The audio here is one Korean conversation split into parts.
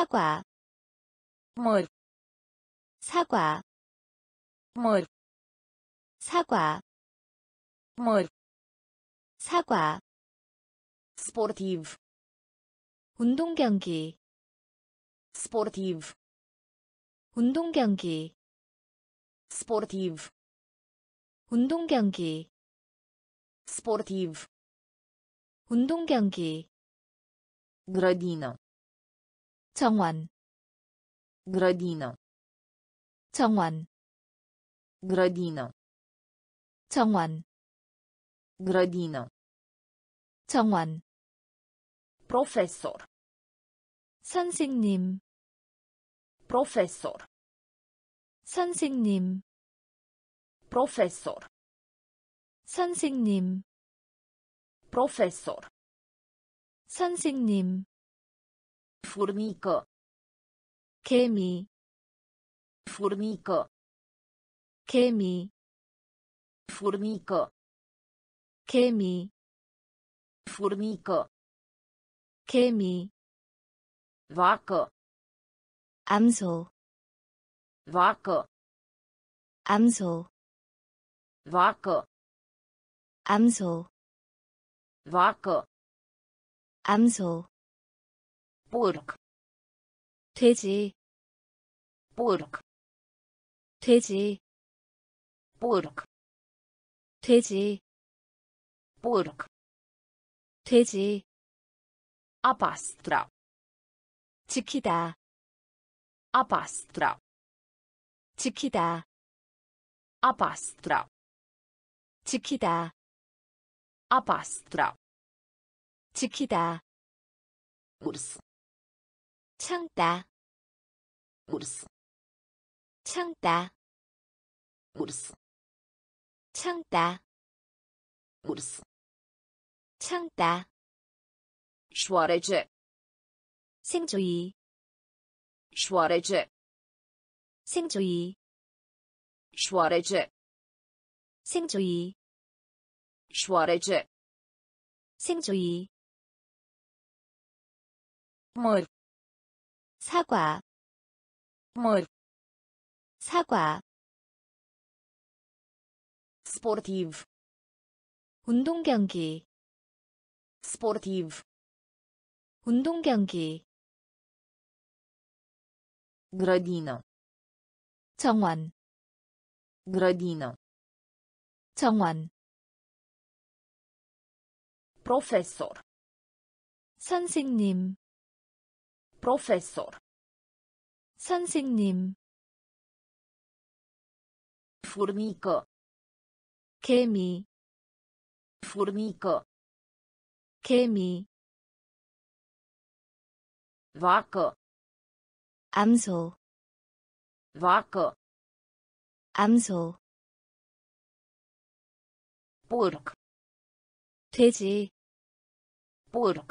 사과 măr 사과 măr 사과 măr 사과 sportiv 운동 경기 sportiv 운동 경기 sportiv 운동 경기 sportiv 운동 경기 grădină 정원 grădină 정원 grădină 정원 grădină 정원 profesor 선생님 profesor 선생님 profesor 선생님 profesor 선생님 furnică 개미 furnică 개미 furnică 개미 furnică 개미 vacă 암소 vacă 암소 vacă 암소 vacă 암소 porc 돼지 porc 돼지 porc 돼지 porc 돼지 a pastra 지키다 a pastra 지키다 a pastra 지키다 a pastra 지키다 urs 참다 urs 참다 urs 참다 urs 참다 șoarece 생조이 șoarece 생조이 șoarece 생조이 șoarece 생조이 măr 사과 măr 사과 sportiv 운동 경기 sportiv 운동 경기 grădină 정원 grădină 정원 profesor 선생님 profesor 선생님 furnică 개미 furnică 개미 vacă 암소 vacă 암소 porc 돼지 porc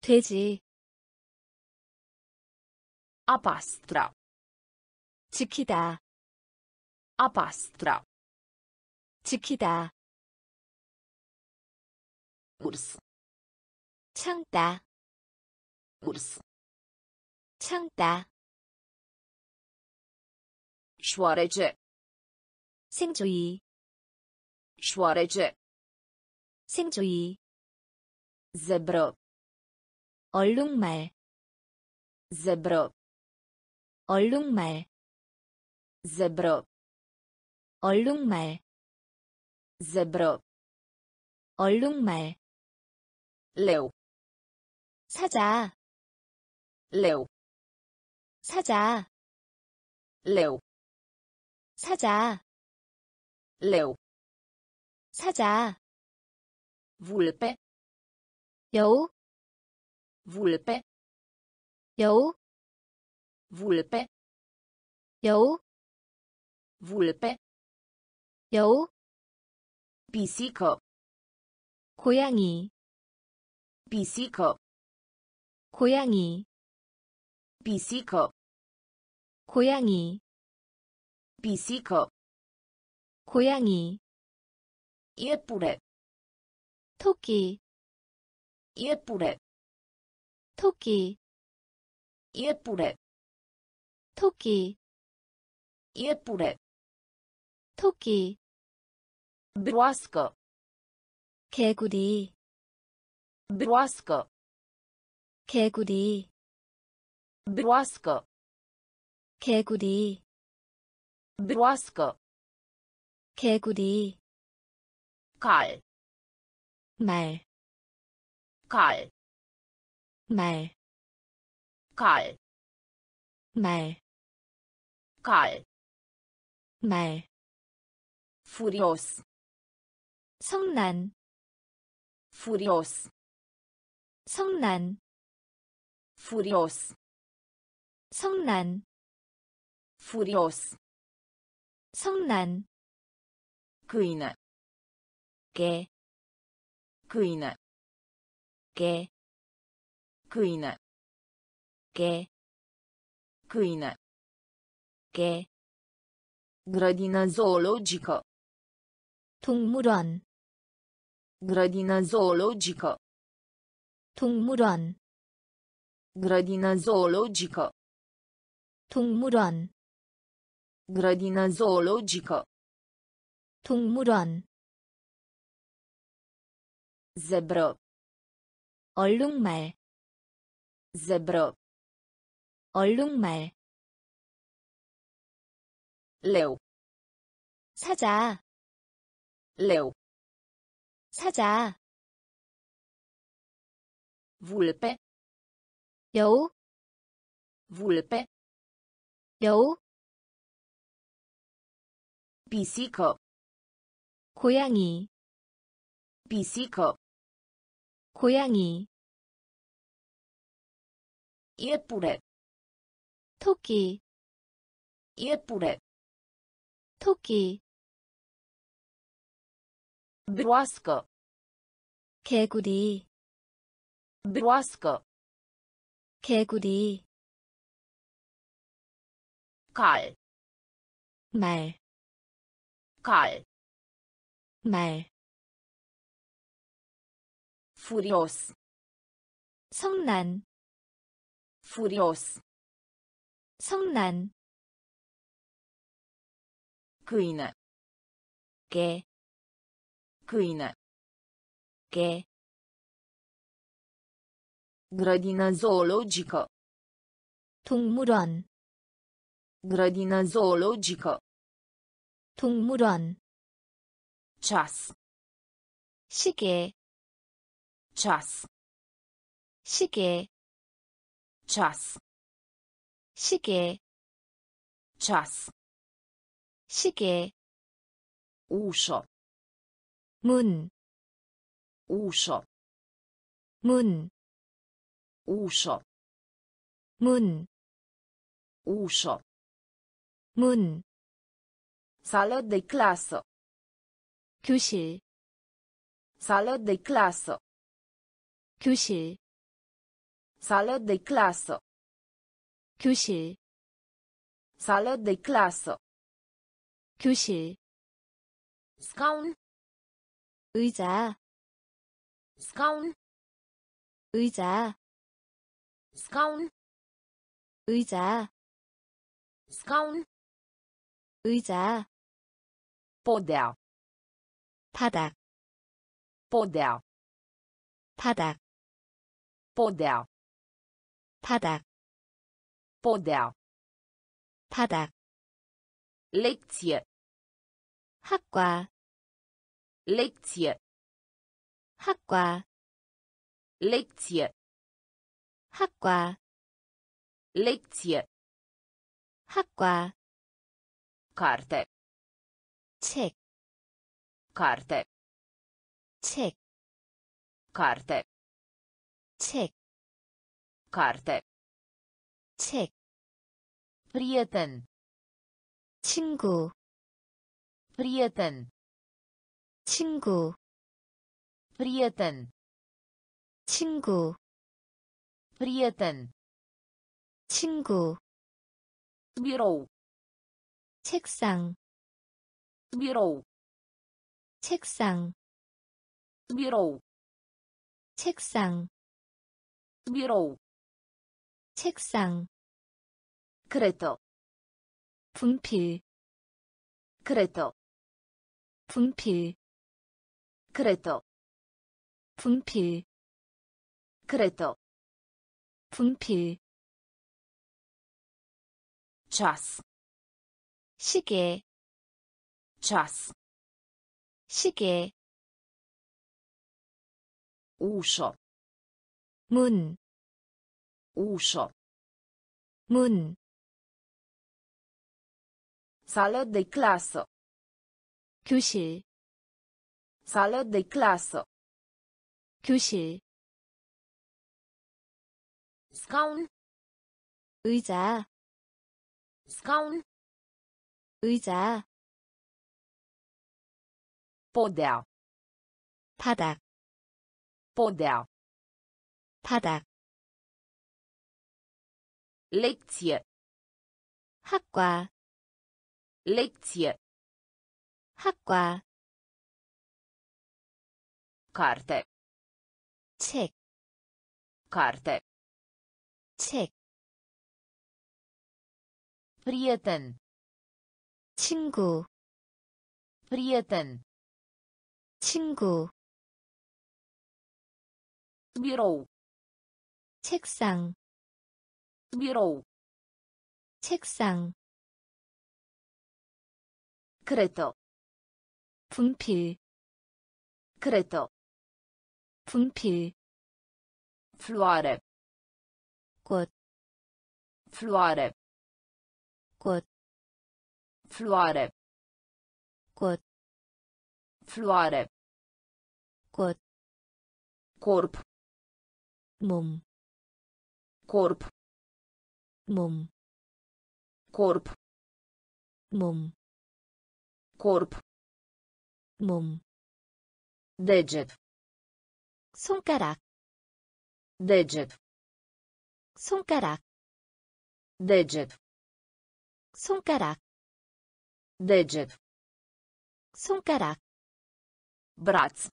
돼지 pastra 지키다 pastra 지키다 urs 참다 urs 참다 șoarece 생조이 șoarece 생조이 zebră 얼룩말 zebră 얼룩말 zebră 얼룩말 zebră 얼룩말 leu 사자 leu 사자 leu 사자 leu 사자 vulpe 여우 vulpe 여우 Vulpe 여우 vulpe 여우 pisică 고양이 pisică 고양이 pisică 고양이 pisică 고양이 iepure 토끼 iepure 토끼 Iepure. 토끼 Iepure. 토끼 Broască. 개구리 Broască. 개구리 Broască. 개구리 Broască. 개구리 Cal. 말 Cal. 말, Cal. 말, Cal. 말, Furios. 성난, Furios. 성난, Furios. 성난, Furios. 성난, Câine. 개, Câine. 개, Câine. 개, Câine. 개, Grădină zoologică. 동물원, Grădină zoologică. 동물원, Grădină zoologică. 동물원, Grădină zoologică. 동물원, Zebră. 얼룩말, Zebră. 얼룩말, Leu. 사자, Leu. 사자, Vulpe. 여우, Vulpe. 여우, Pisică. 고양이, Pisică. 고양이, Iepure. 토끼, Iepure. 토끼, Broască. 개구리, Broască. 개구리, Cal. 말, Cal. 말, Furios. 성난, Furios. 성난, 개, Grădină zoologică. 동물원, Grădină zoologică. 동물원, Ceas. 시계, Ceas. 시계, Ceas. 시계, Ceas. 시계, Ușă. 문, Ușă. 문, Ușă. 문, Ușă. 문, Sală de clasă. 교실, Sală de clasă. 교실, Sală de clasă. 교실, Sală de clasă. 교실, Scaun. 의자, Scaun. 의자, Scaun. 의자, Scaun. 의자, Podea. 바닥, Podea. 바닥, Podea. 바닥, Podea. 바닥, Lecție. 학과, Lecție. 학과, Lecție. 학과, Lecție. 학과, Carte. 책, Carte. 책, Carte. 책, Carte. 책, Prieten. 친구, Prieten. 친구, Prieten. 친구, Prieten. 친구, Birou. 책상, Birou. 책상, Birou. 책상, Birou. 책상, Creto. 분필, Creto. 분필, Creto. 분필, Creto. 분필, Čas. 시계, Čas. 시계, Ušo. 문, Ušo. 문, Sală de clasă. 교실, Sală de clasă. 교실, Scaun. 의자, Scaun. 의자, Podea. 바닥, Podea. 바닥, Lecție. 학과, Lecție. 학과, Carte. 책, Carte. 책, Prieten. 친구, Prieten. 친구, Birou. 책상, Birou. 책상, Creto. 분필, Creto. 분필, Floare. 꽃, Floare. 꽃, Floare. 꽃, Floare. 꽃, Corp. 몸, Corp. 몸, Corp. 몸, Corp. 몸, Deget. 손가락, Deget. 손가락, Deget. 손가락, Deget. 손가락, Braț.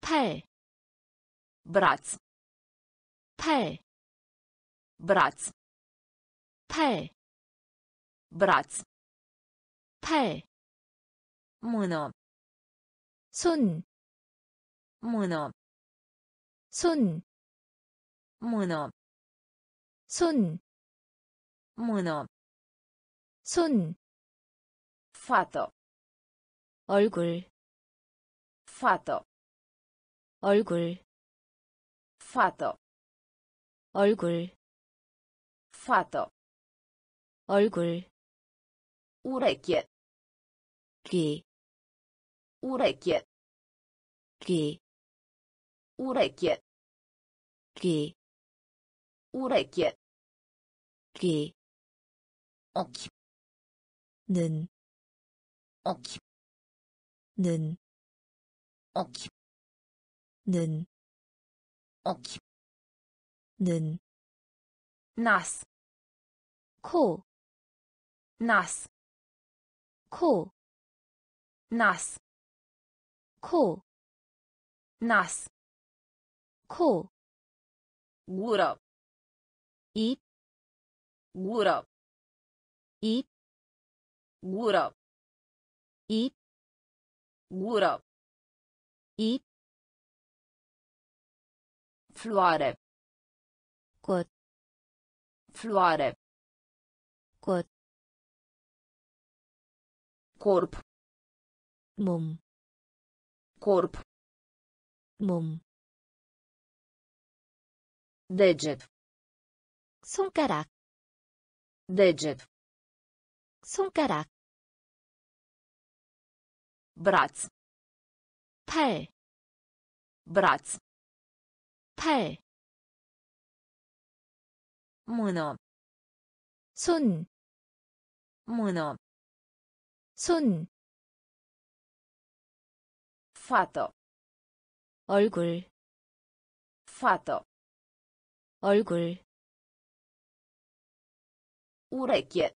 팔, Braț. 팔, Braț. 팔, Braț. 팔, Mână. 손, Mână. 손, Mână. 손, Mână. 손, Fată. 얼굴, Fată. 얼굴, Fată. 얼굴, Fată. 얼굴, Ureche. 귀, Ureche. 귀, Ureche. 귀, Ureche. 귀, Ochi. 눈, Ochi. 눈, Ochi. 눈, Ochi. 눈, Nas. 코, Nas. 코, Nas. 코, Nas. 코, Gură. 입, Gură. 입, Gură. 입, Gură. 입, Floare. 꽃, Floare. 꽃, Corp. 몸, Corp. 몸, Deget. 손가락, Deget. 손가락, Braț. 팔, Braț. 팔, Mână. 손, Mână. 손, Fată. 얼굴, Fată. 얼굴, Ureche.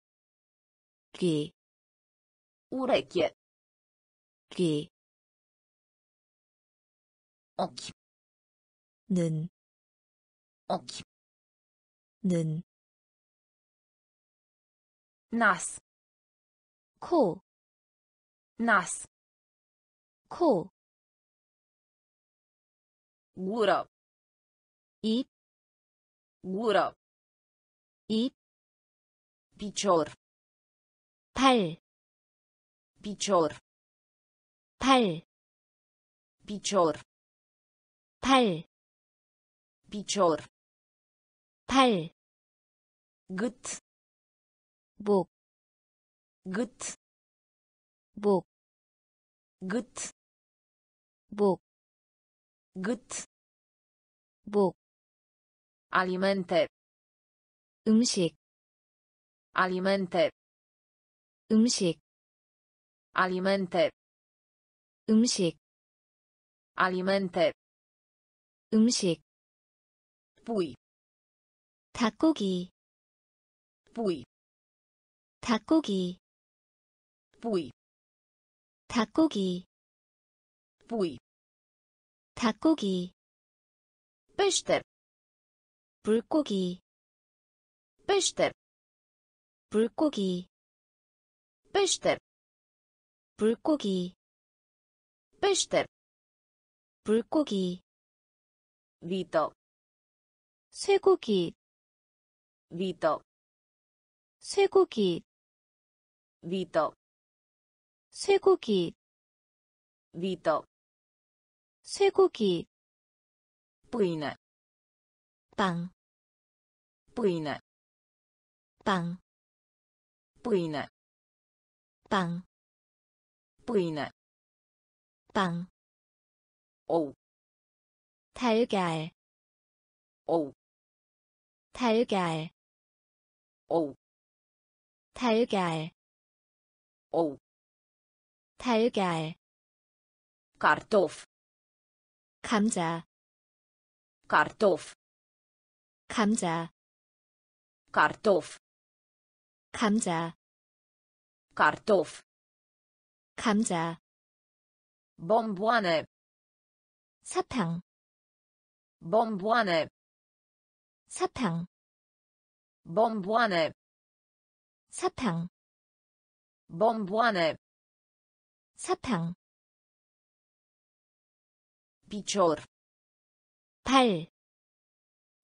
귀, Ureche. 귀, Ochi. 눈, Ochi. 눈, nas, 코, nas, 코, gură, 입, gură, 입, picior, 발, picior, 발, picior, 발, picior, 발, gât, 목, gât, 목, gât, 목, gât, 목, alimente, 음식, alimente, 음식, alimente, 음식, alimente, 음식, pui, 닭고기, pui, 닭고기, pui, 닭고기, pui, 닭고기, pește, 물고기, pește, 물고기, pește, 물고기, pește, 물고기, vito, 쇠고기, vito, 쇠고기, vito, 쇠고기, vito, 쇠고기, pâine, 빵, pâine, 빵, pâine, 빵, pâine, 빵, ou, 달걀, ou, 달걀, ou, 달걀, ou, 달걀, cartof, 감자, cartof, 감자, cartof, 감자, cartof, 감자, bomboane, 사탕, bomboane, 사탕, bomboane, 사탕, bomboane, 사탕, picior, 발,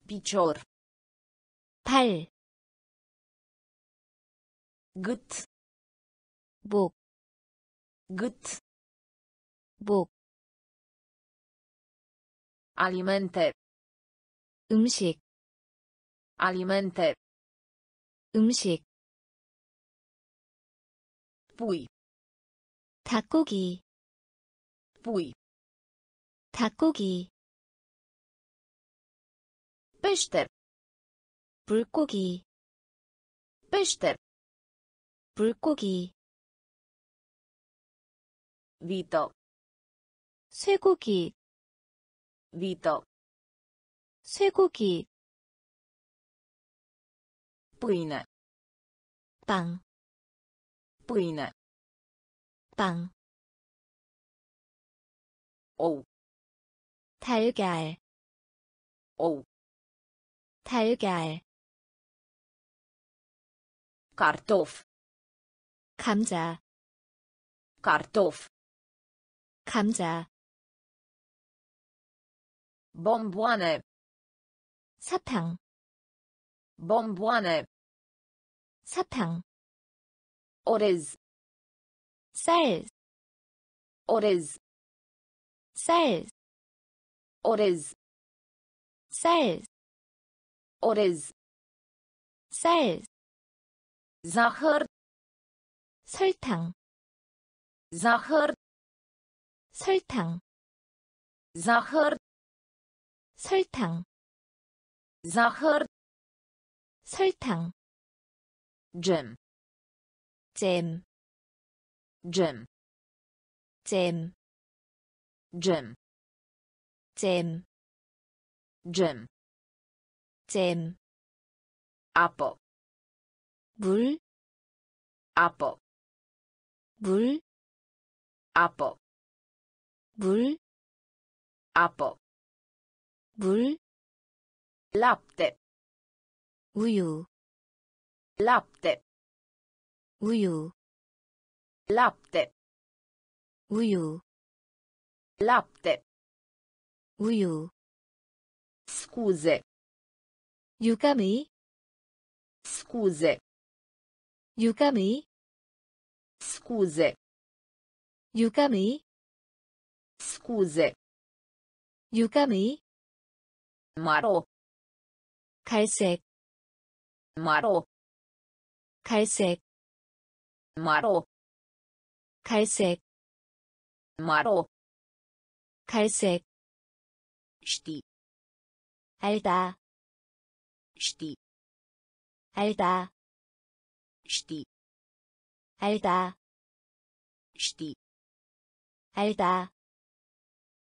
picior, 발, gât, 목, gât, 목, alimente, 음식, alimente, 음식, pui, 닭고기, pui, 닭고기, pește, 물고기, pește, 물고기, vito, 쇠고기, vito, 쇠고기, pâine, 빵, pâine, 빵, ou, 달걀, ou, 달걀, cartof, 감자, cartof, 감자, bomboane, 사탕, bomboane, 사탕, orez, 쌀, orez, 쌀, orez, 쌀, orez, 쌀, zahăr, 설탕, zahăr, 설탕, zahăr, 설탕, zahăr, 설탕, gem, 잼, gem, 잼, gem, 잼, gem, 잼, apă, 물, apă, 물, apă, 물, apă, 물, lapte, 우유 lapte, 우유 lapte, 우유 lapte, 우유 scuze, 유감의 scuze, 유감의 scuze, 유감의 scuze, 유감의 maro, 갈색 maro, 갈색 maro, 갈색 maro, 갈색 ști, 알다 ști, 알다 ști, 알다 ști, 알다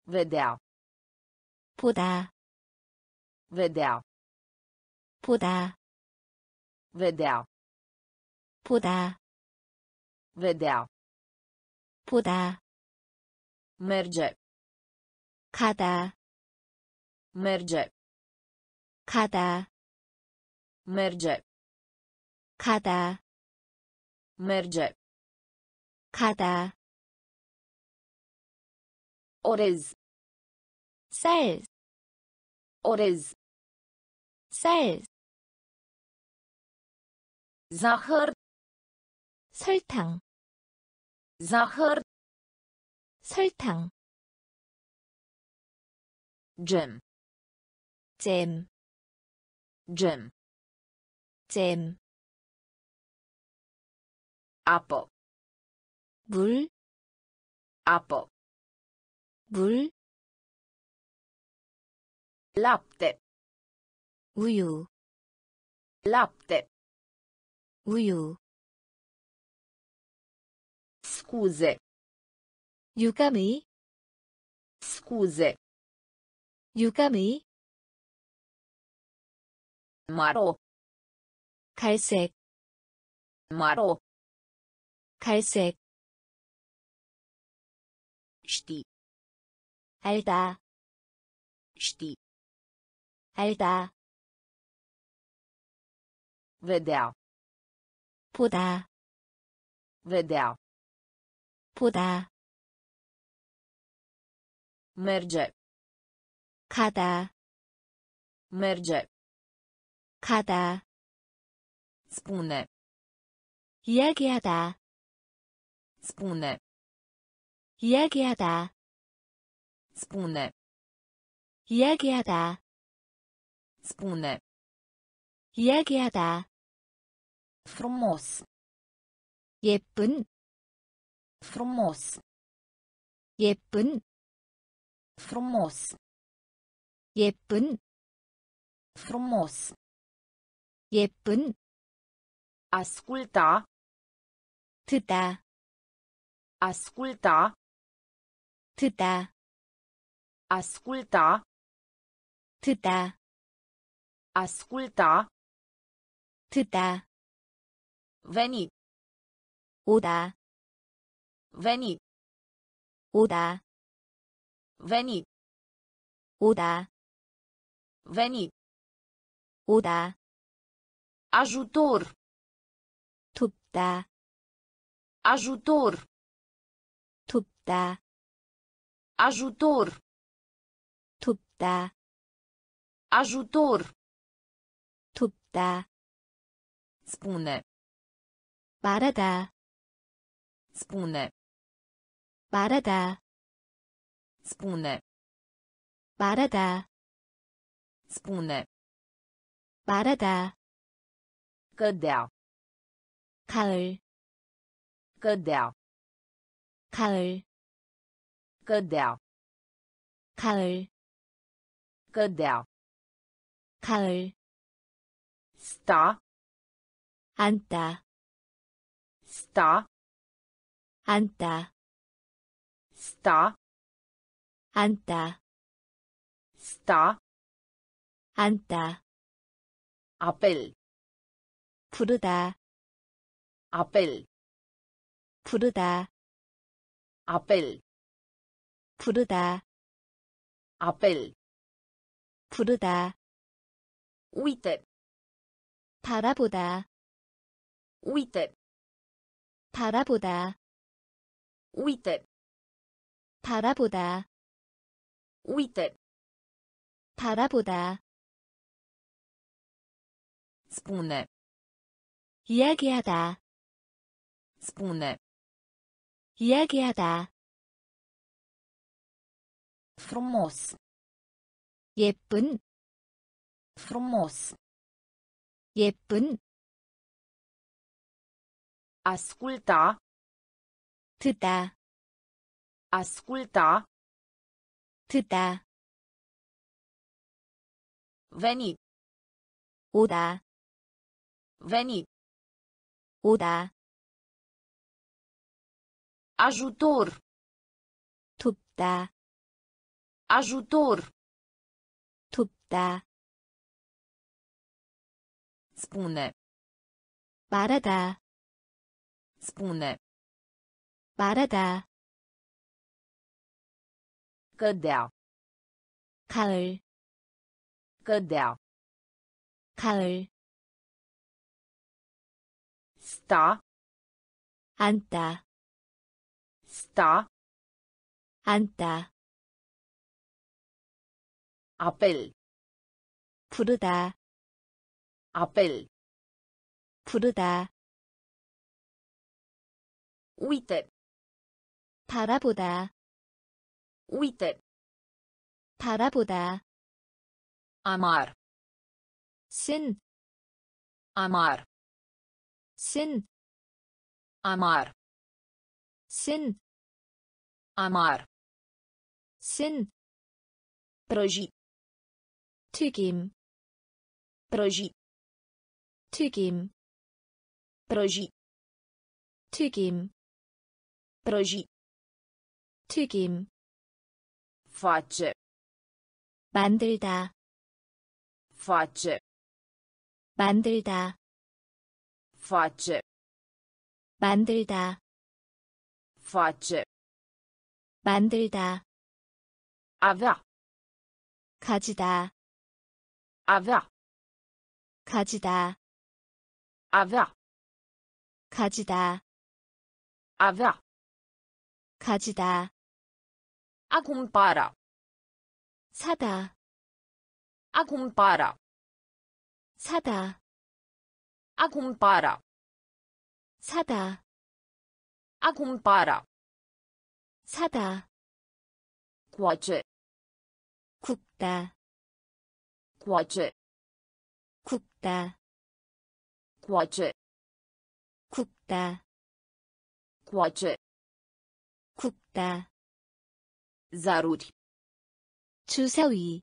vedea, 보다 vedea, 보다 vedea, 보다 vedea, 보다 merge, 가다 merge, 가다 merge, 가다 merge, 가다 orez, 쌀, orez, 쌀, zahăr, 설탕, zahăr, 설탕, gem, 잼, gem, 잼, apă, 물, apă, 물, lapte, 우유, lapte, 우유, scuze, 유감의, scuze, 유감의, maro, 갈색, maro, 갈색, ști, 알다, ști, 알다, vedea, 보다, vedea, 보다, merge, 가다, merge, 가다, spune, 이야기하다, spune, 이야기하다, spune, 이야기하다, spune, 이야기하다, frumos, 예쁜, frumos, 예쁜, frumos, 예쁜, frumos, 예쁜, asculta, 듣다, asculta, 듣다, asculta, 듣다, asculta, 듣다, veni, 오다, veni, 오다, veni, 오다, veni, 오다, ajutor, 돕다, ajutor, 돕다, ajutor, 돕다, ajutor, 돕다, spune, 말하다, spune, 말하다, spune, 말하다, spune, 말하다, cădea, 가을, cădea, 가을, cădea, 가을, cădea, 가을, sta, 앉다, sta, 앉다, sta, 앉다, sta, 앉다, apel, 부르다, apel, 부르다, apel, 부르다, apel, 부르다, uite, 바라보다 Uite. 바라보다 Uite. 바라보다 Uite. 바라보다 Spune. 이야기하다 Spune. 이야기하다 Frumos. 예쁜 Frumos. 예쁜 Asculta. 듣다 Asculta. 듣다 Veni. 오다 Veni. 오다 Ajutor. 돕다 Ajutor. 돕다 Spune. 말하다 Spune. 말하다 Cădea. 가을 Cădea. 가을 Sta. 앉다 Sta. 앉다 Apel. 부르다 Apel. 부르다 Uite. 바라보다 Uite. 바라보다 Amar. 쓴, Amar. 쓴, Amar. 쓴, Amar. 쓴, Prăji. 튀김, Prăji. 튀김, Prăji. 튀김, Prăji. 튀김, Face. 만들다, Face. 만들다, Face. 만들다, Face. 만들다, Avea. 가지다, Avea. 가지다, Avea. 가지다, Avea. 가지다, A cumpăra. 사다, A cumpăra. 사다, A cumpăra. 사다, A cumpăra. 사다, Coace. 굽다, Coace. 굽다, Coace. 굽다, Coace. 굽다, Zaruri. 주사위,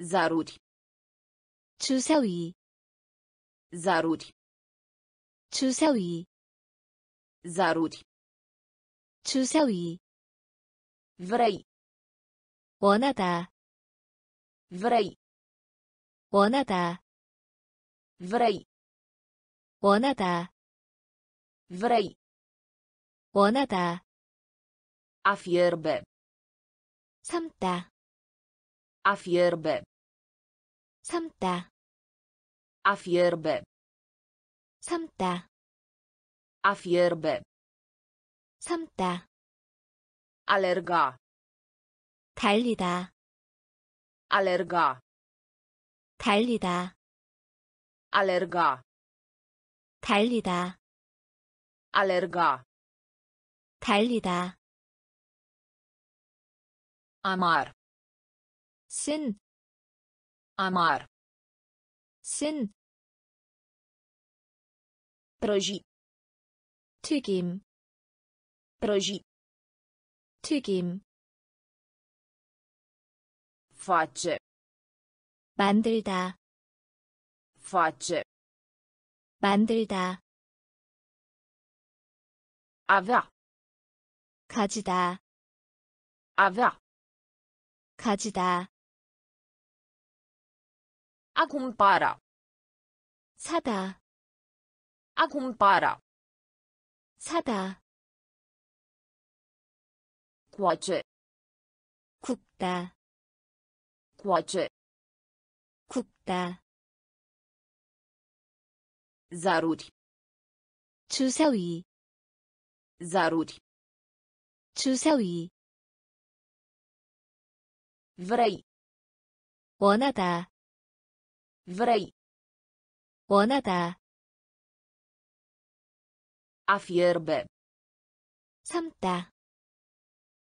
Zaruri. 주사위, Zaruri. 주사위, Zaruri. 주사위, Vrei. 원하다, Vrei. 원하다, Vrei. 원하다, Vrei. 원하다, A fierbe. 삼다, A fierbe. 삼다, A fierbe. 삼다, A fierbe. 삼다, Alerga. 달리다, Alerga. 달리다, Alerga. 달리다, Alerga. 달리다, Amar. 쓴, Amar. 쓴, Prăji. 튀김, Prăji. 튀김, Face. 만들다, Face. 만들다, Avea. 가지다, Avea. 가지다, A cumpăra. 사다, A cumpăra. 사다, Coace. 굽다, Coace. 굽다, Zaruri. 주사위, Zaruri. 주사위, Vrei. 원하다, Vrei. 원하다, A fierbe. 삶다,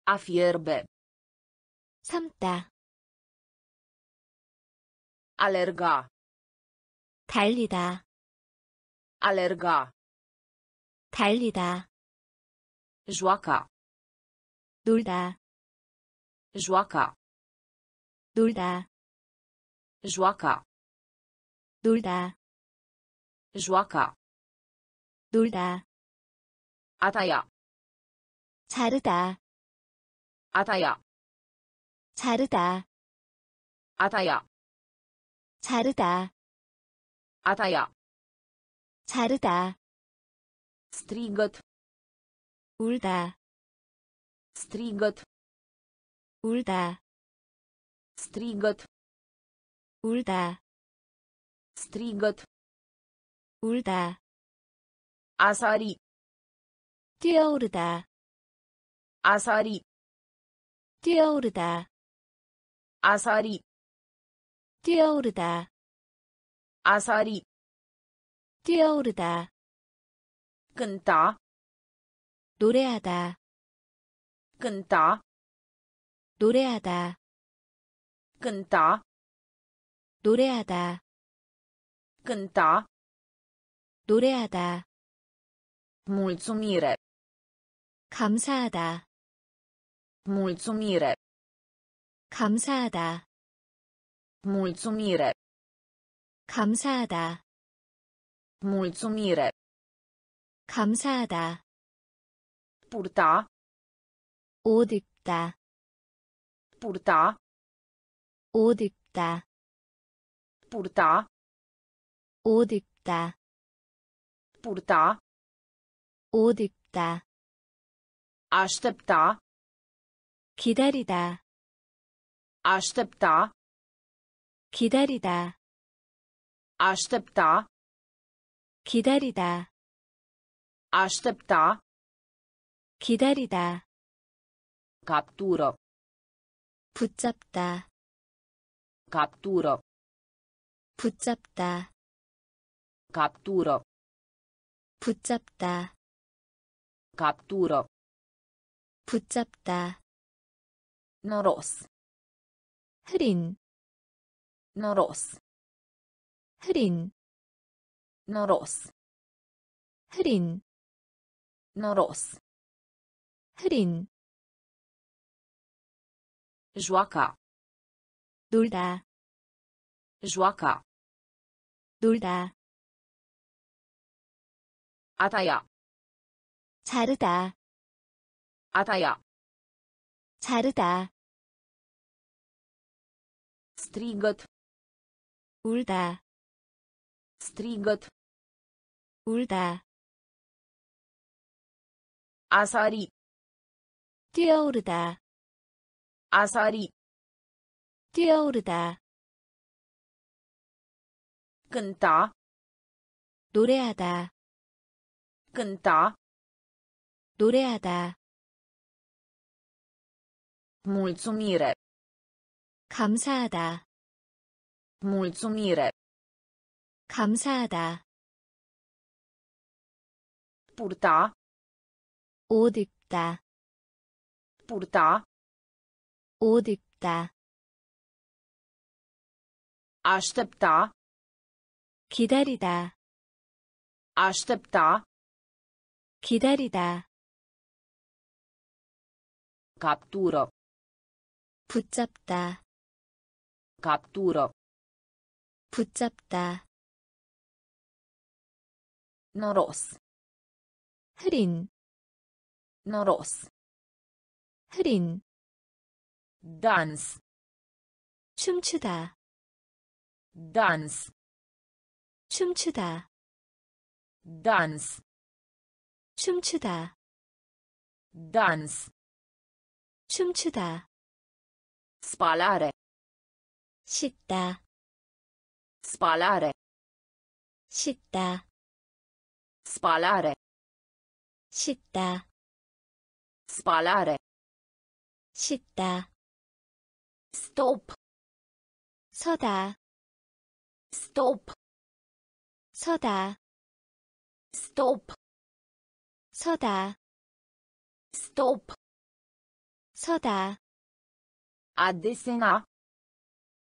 A fierbe. 삶다, Alerga. 달리다, Alerga. 달리다, Joaca. 놀다, Joaca. 놀다, Joaca. 놀다, Joaca. 놀다, taia. 자르다, Taia. 자르다, taia. 자르다, taia. 자르다, Strigăt. 울다, Strigăt. 울다, Strigăt. 울다, Strigăt. 울다, sari. 뛰어오르다, sari. 뛰어오르다, sari. 뛰어오르다, sari. 뛰어오르다, Cânta. 노래하다, Cânta. 노래하다, Cânta. 노래하다, Cânta. 노래하다, Mulțumire. 감사하다, Mulțumire. 감사하다, Mulțumire. 감사하다, Mulțumire. 감사하다, Purta. 옷 입다, Purta. 옷 입다, Purta. 옷 입다, Purta. 옷 입다, Aștepta. 기다리다, Aștepta. 기다리다, Aștepta. 기다리다, Aștepta. 기다리다, Captură. 붙잡다, Captură. 붙잡다, Captură. 붙잡다, Captură. 붙잡다, Noros. 흐린, Noros. 흐린, Noros. 흐린, Noros. 흐린, Joaca. 놀다, Joaca. 놀다, taia. 자르다, taia. 자르다, Strigăt. 울다, Strigăt. 울다, sari. 뛰어오르다, sari. 뛰어오르다, Cânta. 노래하다, Cânta. 노래하다, Mulțumire. 감사하다, Mulțumire. 감사하다, Purta. 옷 입다, Purta. 옷 입다, Aștepta. 기다리다, Aștepta. 기다리다, Captură. 붙잡다, Captură. 붙잡다, Noros. 흐린, Noros. 흐린, Dans. 춤추다, Dans. 춤추다, Dans. 춤추다, Dans. 춤추다, Spalare. 씻다, Spalare. 씻다, Spalare. 씻다, Spalare. 씻다, Stop. 서다, Stop. 서다, Stop. 서다, Stop. 서다, A desena.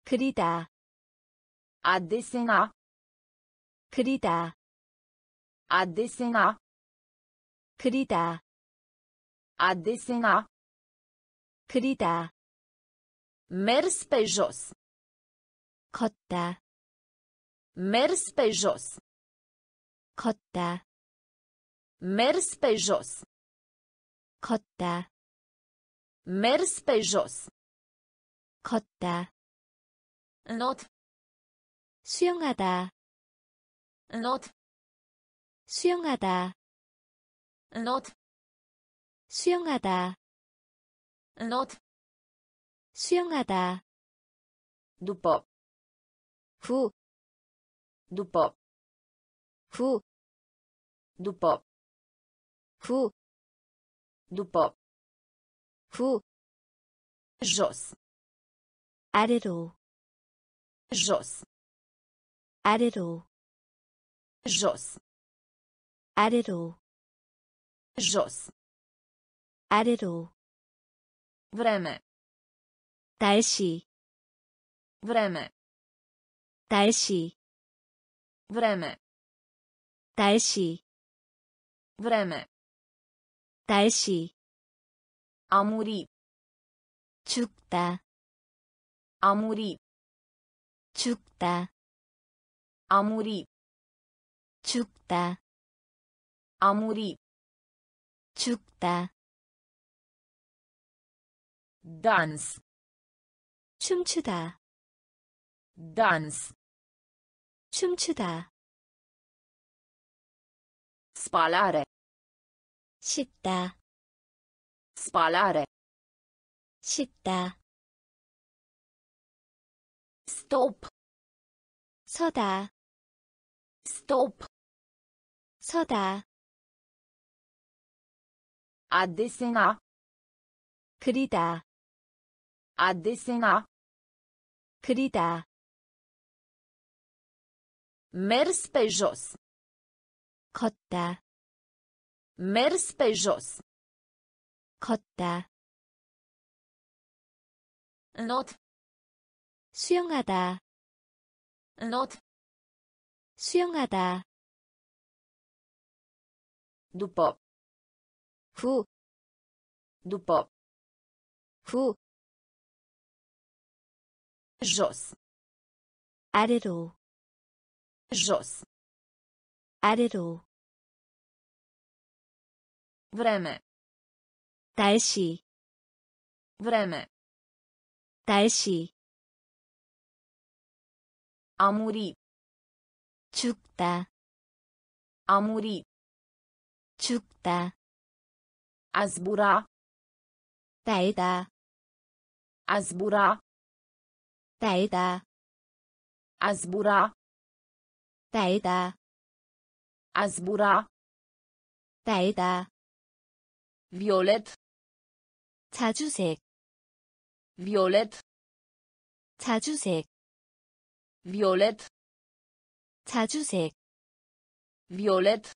그리다, A desena. 그리다, A desena. 그리다, A desena. 그리다, Mers pe jos. 걷다, Mers pe jos. 걷다, Mers pe jos. 걷다, Mers pe jos. 걷다, Not. 수영하다, Not. 수영하다, Not. 수영하다, Not. 수영하다, După. 후, După. 후, După. 후, După. 후, Jos. 아래로, Jos. 아래로, Jos. 아래로, Jos. 아래로, Vreme. 날씨, Vreme. 날씨, Vreme. 날씨, Vreme. 날씨, A muri. 죽다, Muri. 죽다, muri. 죽다, muri. 죽다, Dans. 춤추다, Dans. 춤추다, Spalare. 씻다, Spalare. 씻다, Stop. 서다, Stop. 서다, A desena. 그리다, A desena. 그리다, Mers pe jos. 걷다, Mers pe jos. 걷다, Not. 수영하다, Not. 수영하다, După. 후, După. 후, Jos. 아래로, Jos. 아래로, Vreme. 날씨, Vreme. 날씨, Muri. 죽다, muri. 죽다, zbura. 날다, A zbura. 날다, A zbura. 날다, Violet. 자주색, Violet. 자주색, Violet. 자주색, Violet.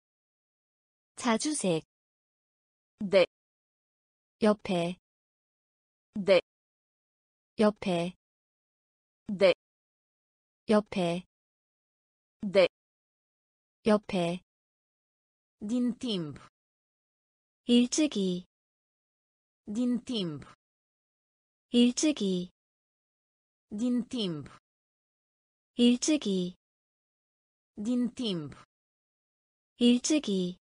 자주색, De. 옆에, De. 옆에, De. 옆에, De. 옆에, Din timp. 일찍이, Din timp. 일찍이, Din timp. 일찍이, Din timp. 일찍이,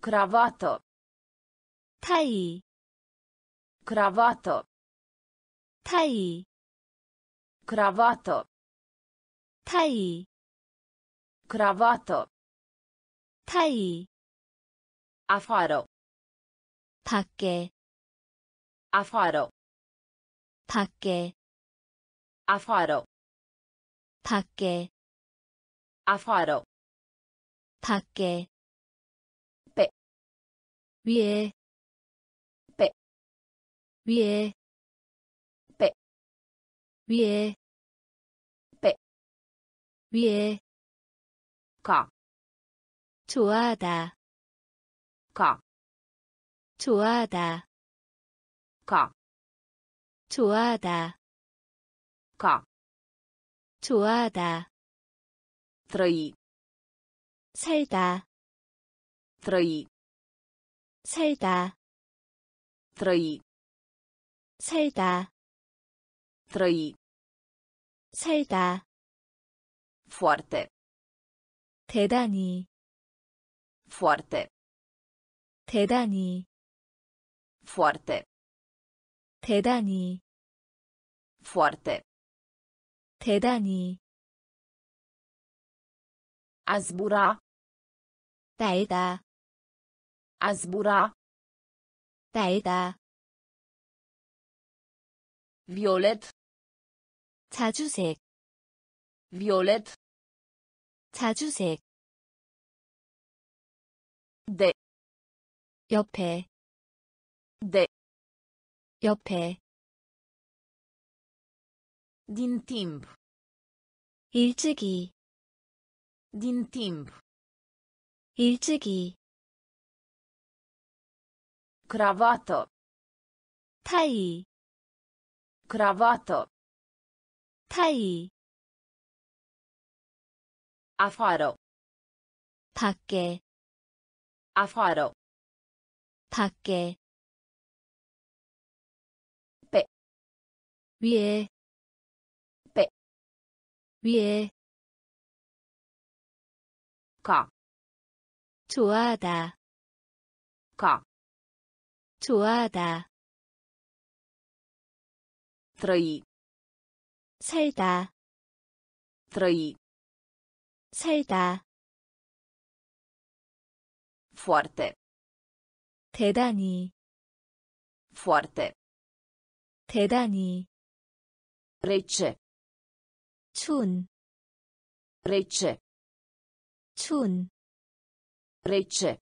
Cravată. 타이, Cravată. 타이, Cravată. 타이, Cravată. 타이, Afară. 밖에, Afară. 밖에, Afară. 밖에, Afară. 밖에 빼. 위에 빼. 위에 빼. 위에 빼. 위에 ca 좋아하다 ca 좋아하다 ca 좋아하다 ca 좋아하다 trăi 살다 trăi 살다 trăi 살다 trăi 살다 foarte 대단히 foarte 대단히 foarte 대단히 foarte 대단히 날다 a zbura 날다 violet 자주색 violet 자주색 de 옆에 de 옆에 din timp 일찍이 din timp 일찍이 cravată 타이 cravată 타이 afară 밖에 afară 밖에 빼. 위에 빼. 위에 ca 좋아하다 ca 좋아하다 trăi 살다 trăi 살다 foarte 대단히 foarte 대단히 rece 춘 rece 춘, rece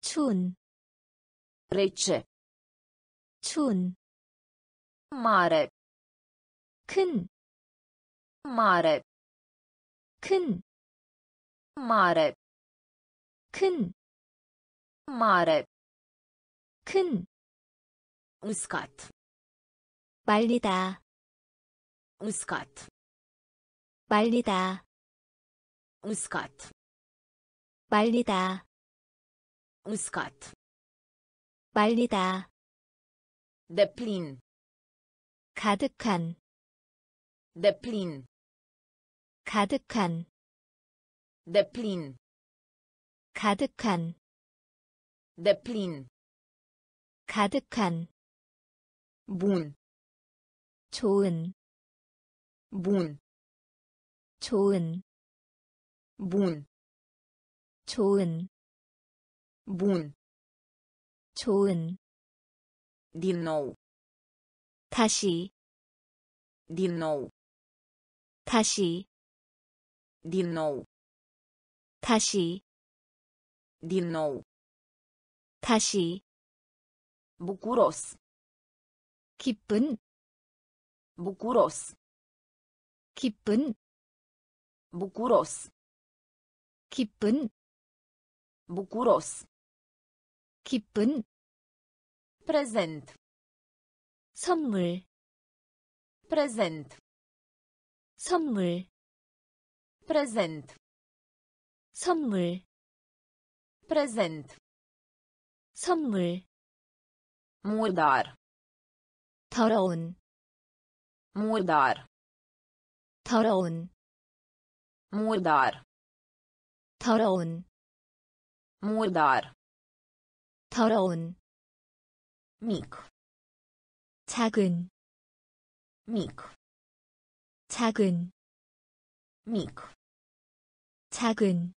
춘, rece 춘, mare 큰, mare 큰, mare 큰, mare 큰, uscat 말리다, uscat 말리다, uscat 말리다, uscat 말리다, deplin 가득한, deplin 가득한, deplin 가득한, deplin 가득한, bun 좋은, bun 좋은, bun 좋은, bun 좋은, din nou 다시, din nou 다시, din nou 다시, din nou 다시, bucuros 기쁜, bucuros 기쁜, bucuros 기쁜, bucuros 기쁜, prezent 선물, prezent 선물, prezent 선물, prezent 선물, murdar 더러운, murdar 더러운, Murdar 더러운, murdar 더러운, mic 작은, mic 작은, mic 작은,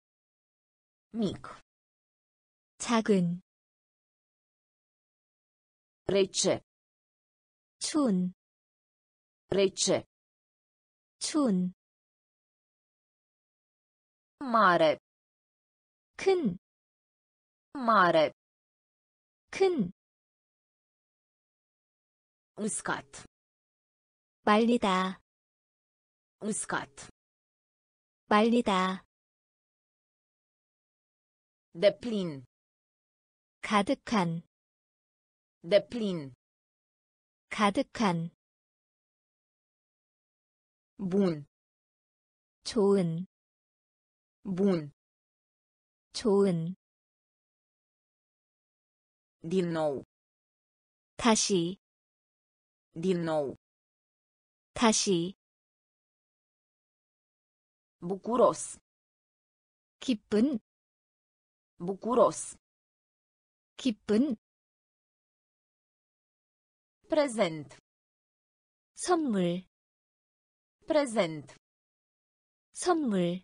mic 작은, rece 춘, rece 춘, mare 큰, Mare. 큰, Uscat. 말리다, Uscat. 말리다, Deplin. 가득한, Deplin. 가득한, Bun. 좋은, Bun. 좋은, Din nou. 다시, Din nou. 다시, Bucuros. 기쁜, Bucuros. 기쁜, Prezent. 선물, Prezent. 선물,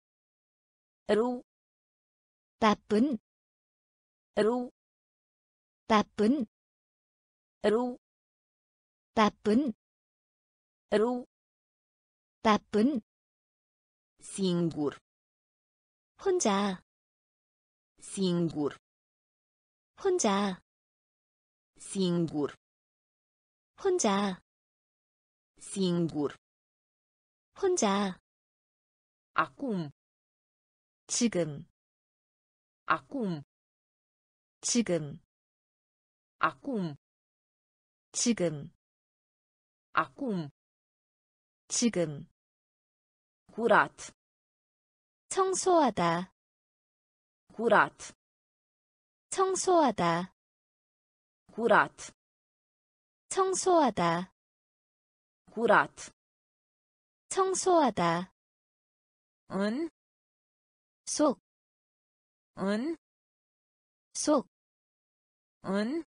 Ru. 나쁜, Ru. 나쁜, Ru. 나쁜, Ru. 나쁜, Singur. 혼자, Singur. 혼자, Singur. 혼자, Singur. 혼자, Acum. 지금, Acum. 지금, Acum. 지금, Acum. 지금, Curat. 청소하다, Curat. 청소하다, Curat. 청소하다, Curat. 청소하다, În. 속, În. 속, În.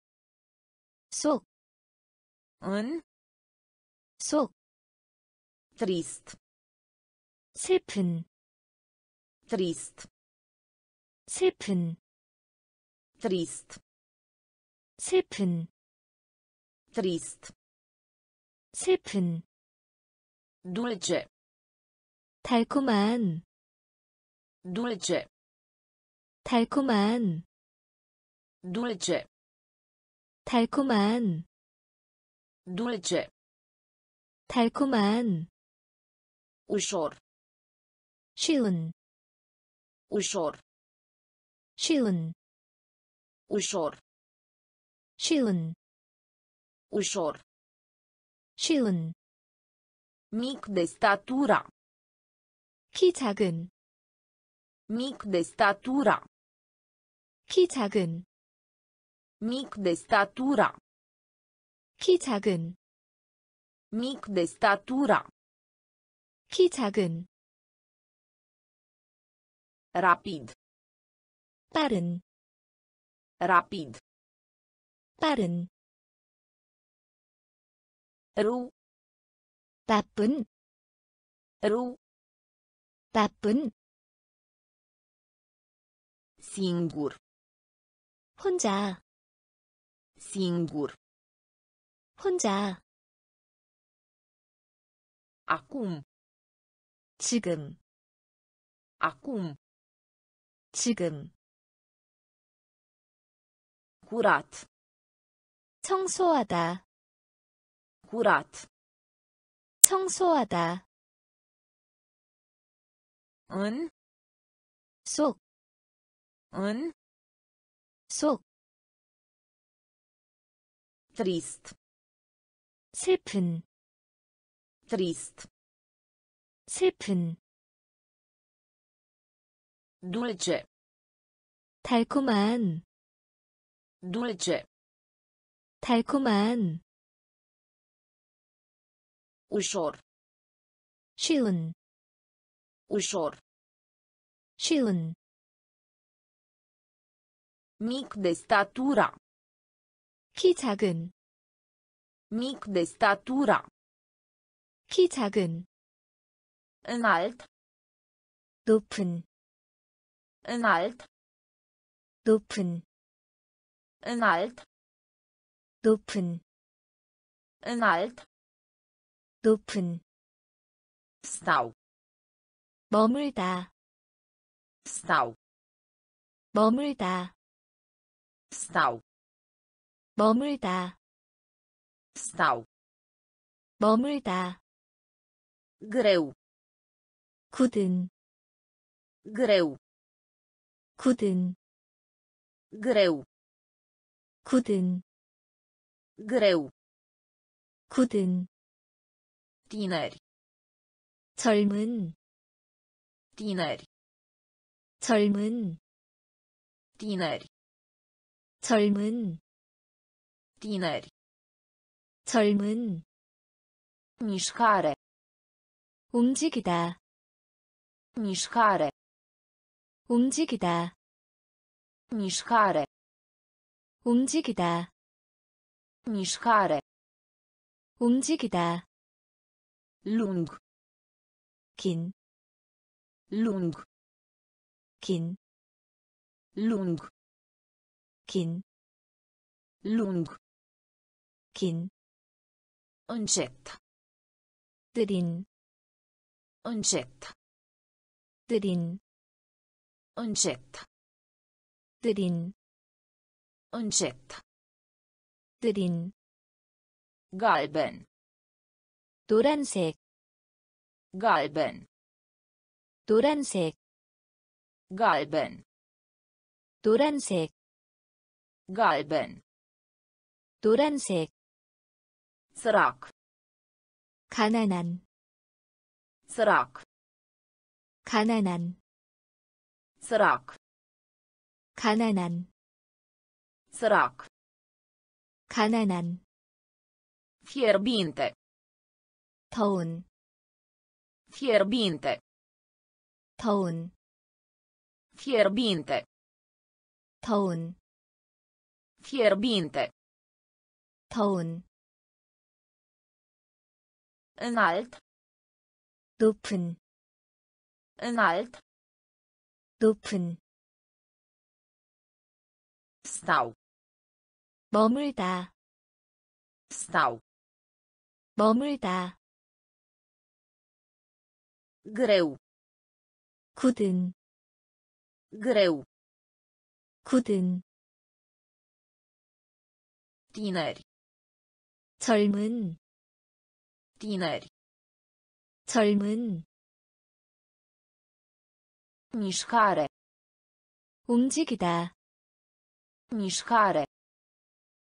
속, În. 속, Trist. 슬픈, Trist. 슬픈, Trist. 슬픈, Trist. 슬픈, Dulce. 달콤한, Dulce. 달콤한, Dulce. 달콤한, Dulce. 달콤한, Ușor. 쉬운, Ușor. 쉬운, Ușor. 쉬운, Ușor. 쉬운, Mic de statura. 키 작은, Mic de statura. 키 작은, Mic de statura. 키 작은, Mic de statura. 키 작은, Rapid. 빠른, Rapid. 빠른, Ru. 나쁜, Ru. 나쁜, Singur. 혼자, Singur. 혼자, Acum. 지금, Acum. 지금, Curat. 청소하다, Curat. 청소하다, În. 속, În. 속, Trist. 슬픈, Trist. 슬픈, Dulce. 달콤한, Dulce. 달콤한, Ușor. 쉬운, Ușor. 쉬운, Mic de statura. 키 작은, Mic de statura. 키 작은, Înalt. 높은, Înalt. 높은, Înalt. 높은, Înalt. 높은, Stau. 머물다, Stau. 머물다, Stau. 머물다, Stau. 머물다, Greu. 굳은, Greu. 굳은, Greu. 굳은, Greu. 굳은, Tineri. 젊은, Tineri. 젊은, Tineri. 젊은, Tineri. 젊은, Mișcare. 움직이다, Mișcare. 움직이다, Mișcare. 움직이다, Mișcare. 움직이다, Lung. 긴, Lung. 긴, Lung. 긴, Lung. 긴, Încet. 느린, Încet. 느린, Încet. 느린, Încet. 느린, Galben. 노란색, Galben. 노란색, Galben. 노란색, Galben. 노란색, Sărac. 가난한, Sărac. 가난한, Sărac. 가난한, Sărac. 가난한, Fierbinte. 더운, Fierbinte. 더운, Fierbinte. 더운, Fierbinte. 더운, Înalt. 높은, Înalt. 높은, Stau. 머물다, Stau. 머물다, Greu. 굳은, Greu. 굳은, Tineri. 젊은, Tineri. 젊은, Mișcare. 움직이다, Mișcare.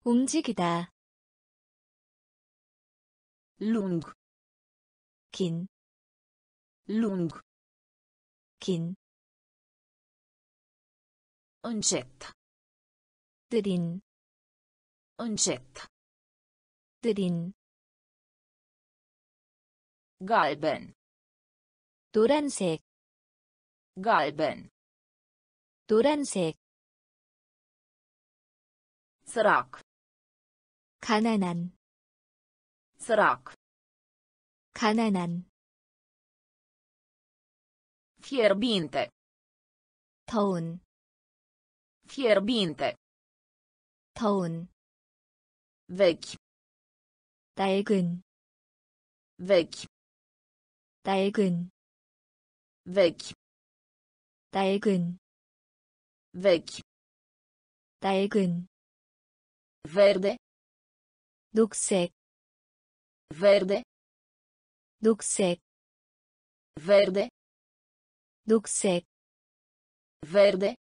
움직이다, Lung. 긴, Lung. 긴, Încet. 느린, Încet. 느린, Galben. 노란색, Galben. 노란색, Sărac. 가난한, Sărac. 가난한, Fierbinte. 더운, Fierbinte. 더운, Vechi. 낡은, Vechi. 낡은, Vechi. 낡은, Vechi. 낡은, Verde. 녹색, Verde. 녹색, Verde. 녹색, Verde.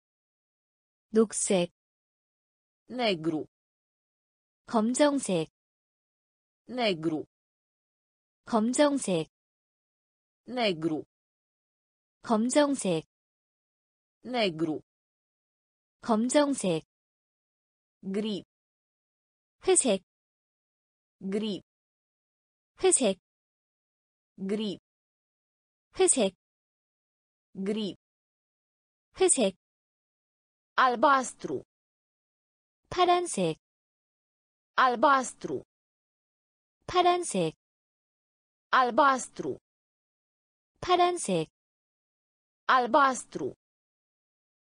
녹색, Negru. 검정색, Negru. 검정색, Negru. 검정색, Negru. 검정색, Gri. 회색, Gri. 회색, Gri. 회색, Gri. 회색, Albastru. 파란색 albastru 파란색 albastru 파란색 albastru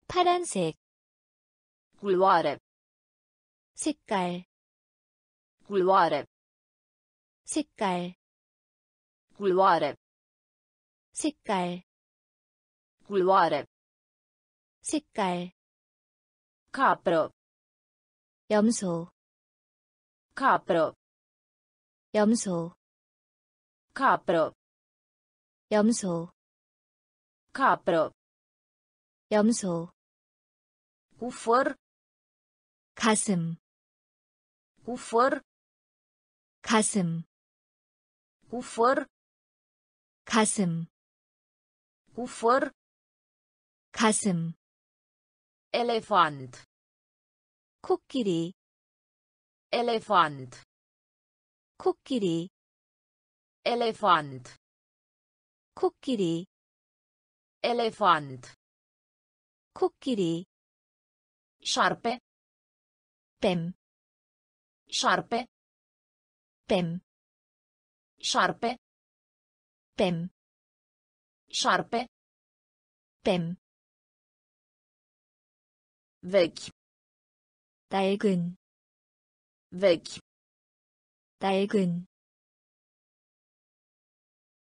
파란색 culoare 색깔 culoare 색깔 culoare 색깔 culoare 색깔 capro 염소 capro 염소 capro 염소 capro 염소 cu făr 가슴 cu făr 가슴 cu făr 가슴 cu făr 가슴 elefant 코끼리 elefant 코끼리 elefant 코끼리 elefant 코끼리 șarpe 뱀 șarpe 뱀 șarpe 뱀 șarpe 뱀 vechi 낡은 vechi 낡은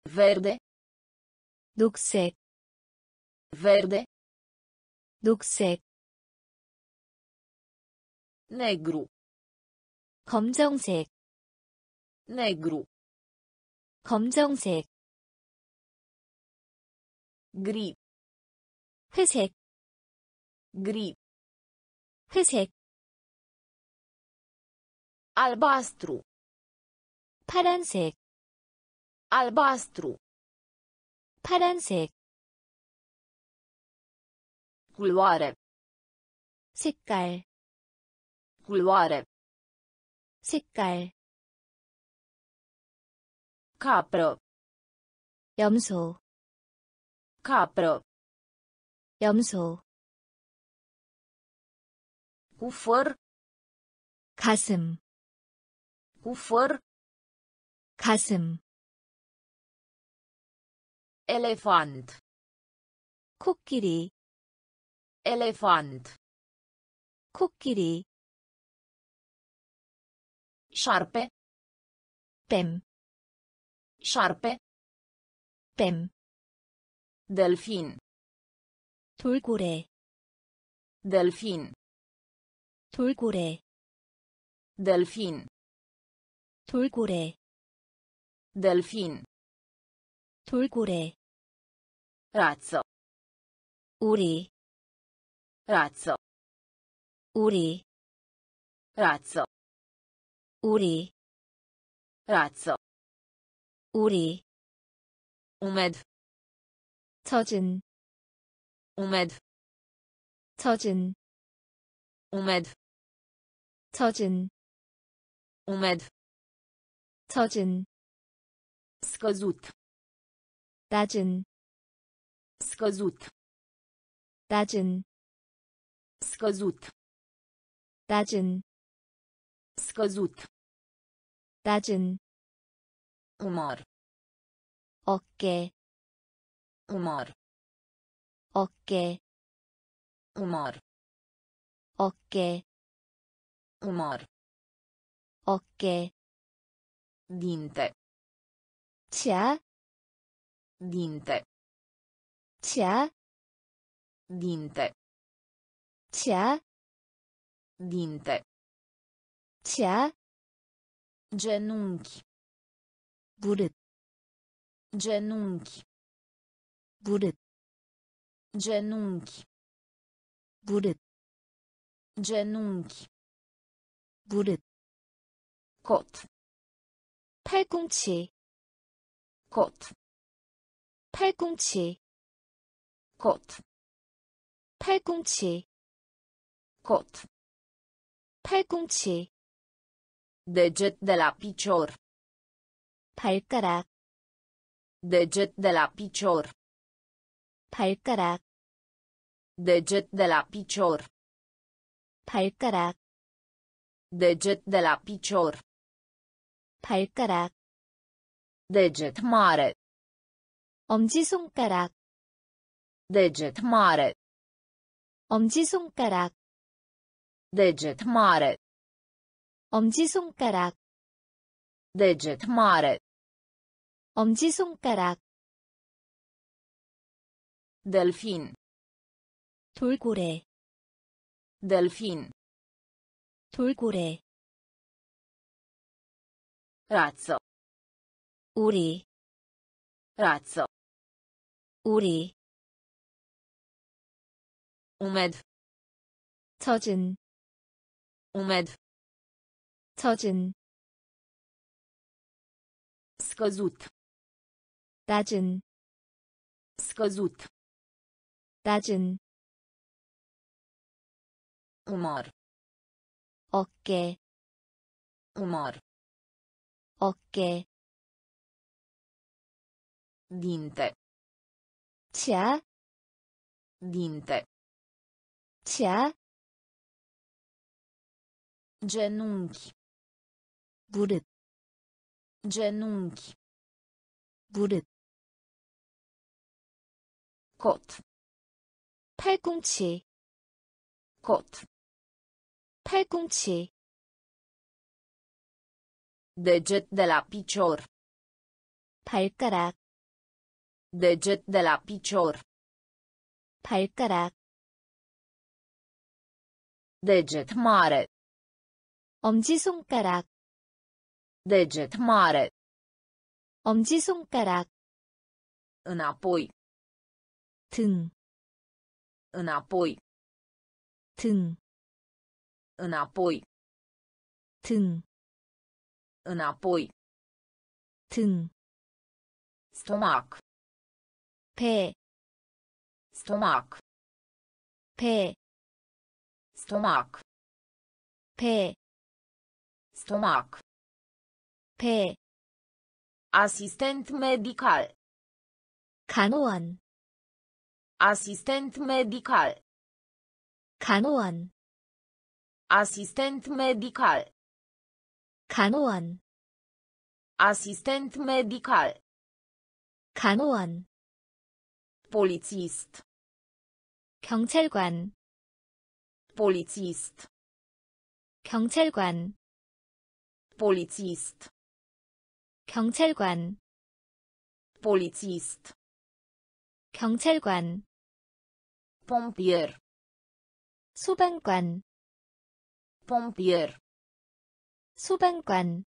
verde 녹색 verde 녹색 negru 검정색 negru 검정색 gri 회색 gri 회색 albastru 파란색 albastru 파란색 culoare 색깔 culoare 색깔 capro 염소 capro 염소 cu făr 가슴 cu făr 가슴 elefant 코끼리 elefant 코끼리 șarpe 뱀 șarpe 뱀 delfin 돌고래 delfin 돌고래 delfin 돌고래 delfin 돌고래 razzo 오리 razzo 오리 razzo 오리 razzo 오리 umed 젖은 umed 젖은 umed 젖은 umed 젖은 scăzut 낮은 scăzut 낮은 scăzut 낮은 scăzut 낮은 umăr 어깨 umăr 어깨 umăr 어깨 umăr 어깨 dinte 치아 dinte 치아 dinte 치아 dinte 치아 genunchi 무릎 genunchi 무릎 genunchi 무릎 genunchi 무릎 cot 팔꿈치 cot 팔꿈치 cot 팔꿈치 cot 팔꿈치 deget de la picior 발가락 deget de la picior 발가락 deget de la picior 발가락 Deget de la picior. 발가락, Deget mare. 엄지손가락, Deget mare. 엄지손가락, Deget mare. 엄지손가락, Deget mare. 엄지손가락, Delfin. 돌고래, Delfin. 돌고래, Razzo. 오리, Razzo. 오리, Umed. 젖은, Umed. 젖은, Scăzut. 낮은, Scăzut. 낮은, Umăr. 어깨, Umăr. 어깨, Dinte. 치아, Dinte. 치아, Genunchi. 무릎, Genunchi. 무릎, Cot. 팔꿈치, Cot. 팔꿈치, Deget de la picior. 발가락, Deget de la picior. 발가락, Deget mare. 엄지손가락, Deget mare. 엄지손가락, Înapoi. 등, Înapoi. 등, Înapoi. 등, Înapoi. 등, Stomac. 배, Stomac. 배, Stomac. 배, Stomac. 배, Asistent medical. 간호원, Asistent medical. 간호원, Asistent medical. 간호원, Asistent medical. 간호원, Polițist. 경찰관, Polițist. 경찰관, Polițist. 경찰관, Polițist. 경찰관, Pompier. 소방관, Pompier. 소방관,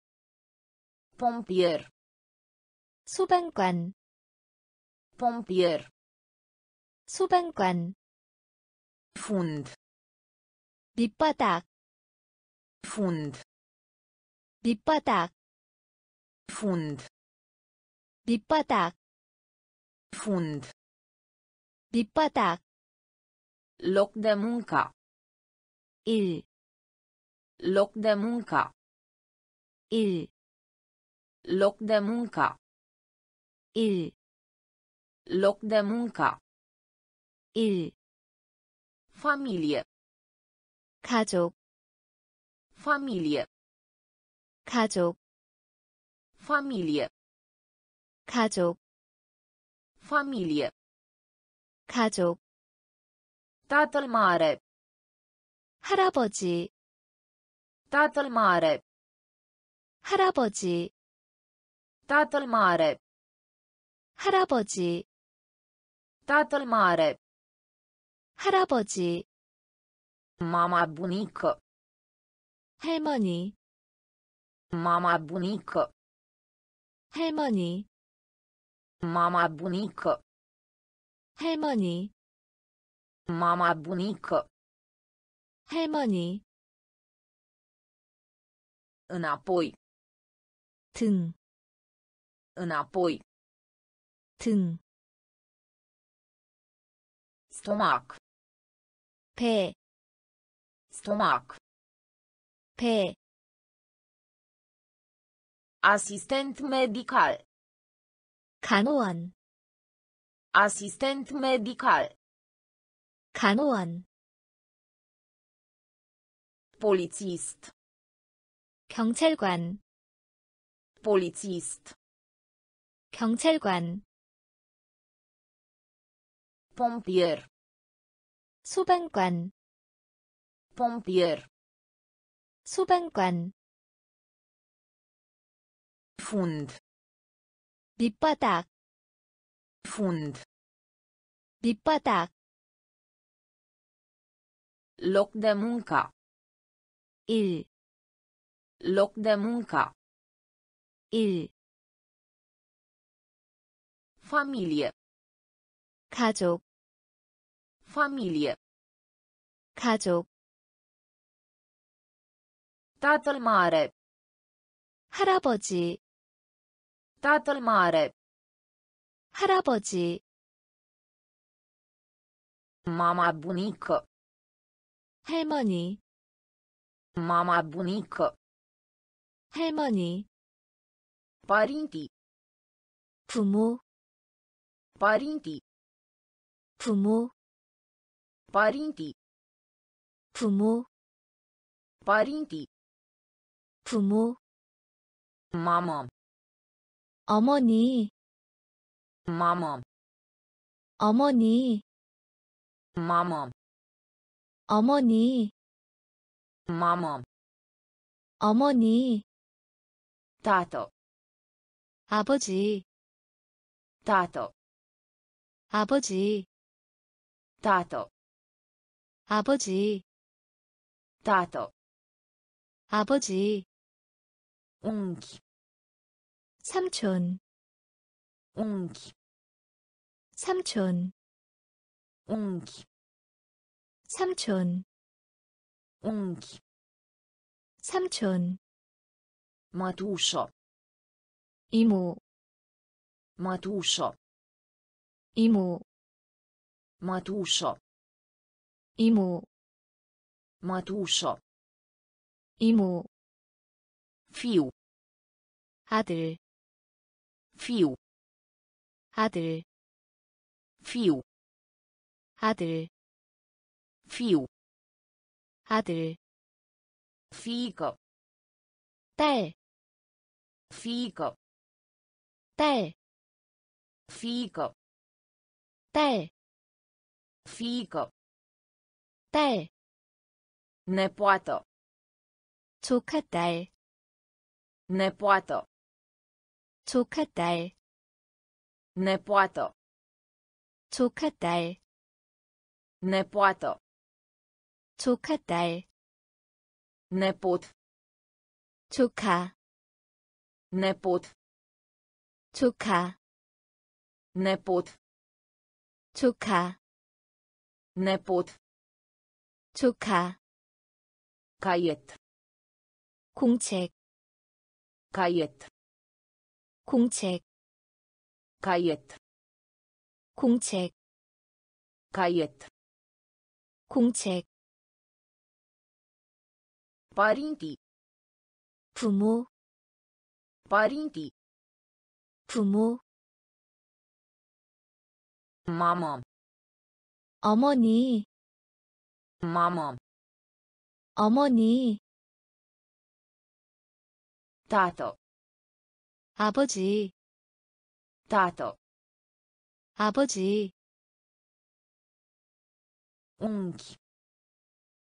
Pompier. 소방관, Pompier. 소방관, Fund. 밑바닥, Fund. 밑바닥, Fund. 밑바닥, Fund. 밑바닥, Loc de muncă. 일, Loc de muncă. 일, Loc de muncă. 일, Loc de muncă. 일, Familie. 가족, Familie. 가족, Familie. 가족, Familie. 가족, Tatăl mare. 할아버지, Tatăl mare. 할아버지, Tatăl mare. 할아버지, Tatăl mare. 할아버지, Mama bunică. 할머니, Mama bunică. 할머니, Mama bunică. 할머니, Mama bunică. 할머니, Înapoi. 등, Înapoi. 등, Stomac. 배, Stomac. 배, Asistent medical. 간호원, Asistent medical. 간호원, Polițist. 경찰관 Polițist. 경찰관 Pompier. 소방관 Pompier. 소방관 Fund. 밑바닥 Fund. 밑바닥 Loc de muncă. 일 Loc de muncă. 일 Familie. 가족 Familie. 가족 Tatăl mare. 할아버지 Tatăl mare. 할아버지 Mama bunică. 할머니 Mama bunică. 할머니 Părinții. 부모 Părinții. 부모 Părinții. 부모 Părinții. 부모 Mamă. 어머니 Mamă. 어머니 Mamă. 어머니 Mamă. 어머니 Tată. 아버지 Tată. 아버지 Tată. 아버지 Tată. 아버지 Unchi. 삼촌 Unchi. 삼촌 Unchi. 삼촌 Unchi. 삼촌. 이모 Mătușă. 이모 Mătușă. 이모 Mătușă. 이모 Fiu. 아들 Fiu. 아들 Fiu. 아들 Fiu. 아들 Fiică. 딸 Fiică. 딸 Fiică. 딸 Fiică. 딸 Nepoată. 조카딸 Nepoată. 조카딸 Nepoată. 조카딸 Nepoată. 조카딸 Nepot. 조카 Nepot. 조카 Nepot. 조카 Nepot. 조카 Caiet. 공책 Caiet. 공책 Caiet. 공책 Caiet. 공책 Părinții. 부모 Părinții. 부모 Mamă. 어머니 Mamă. 어머니 Tată. 아버지 Tată. 아버지 Unchi.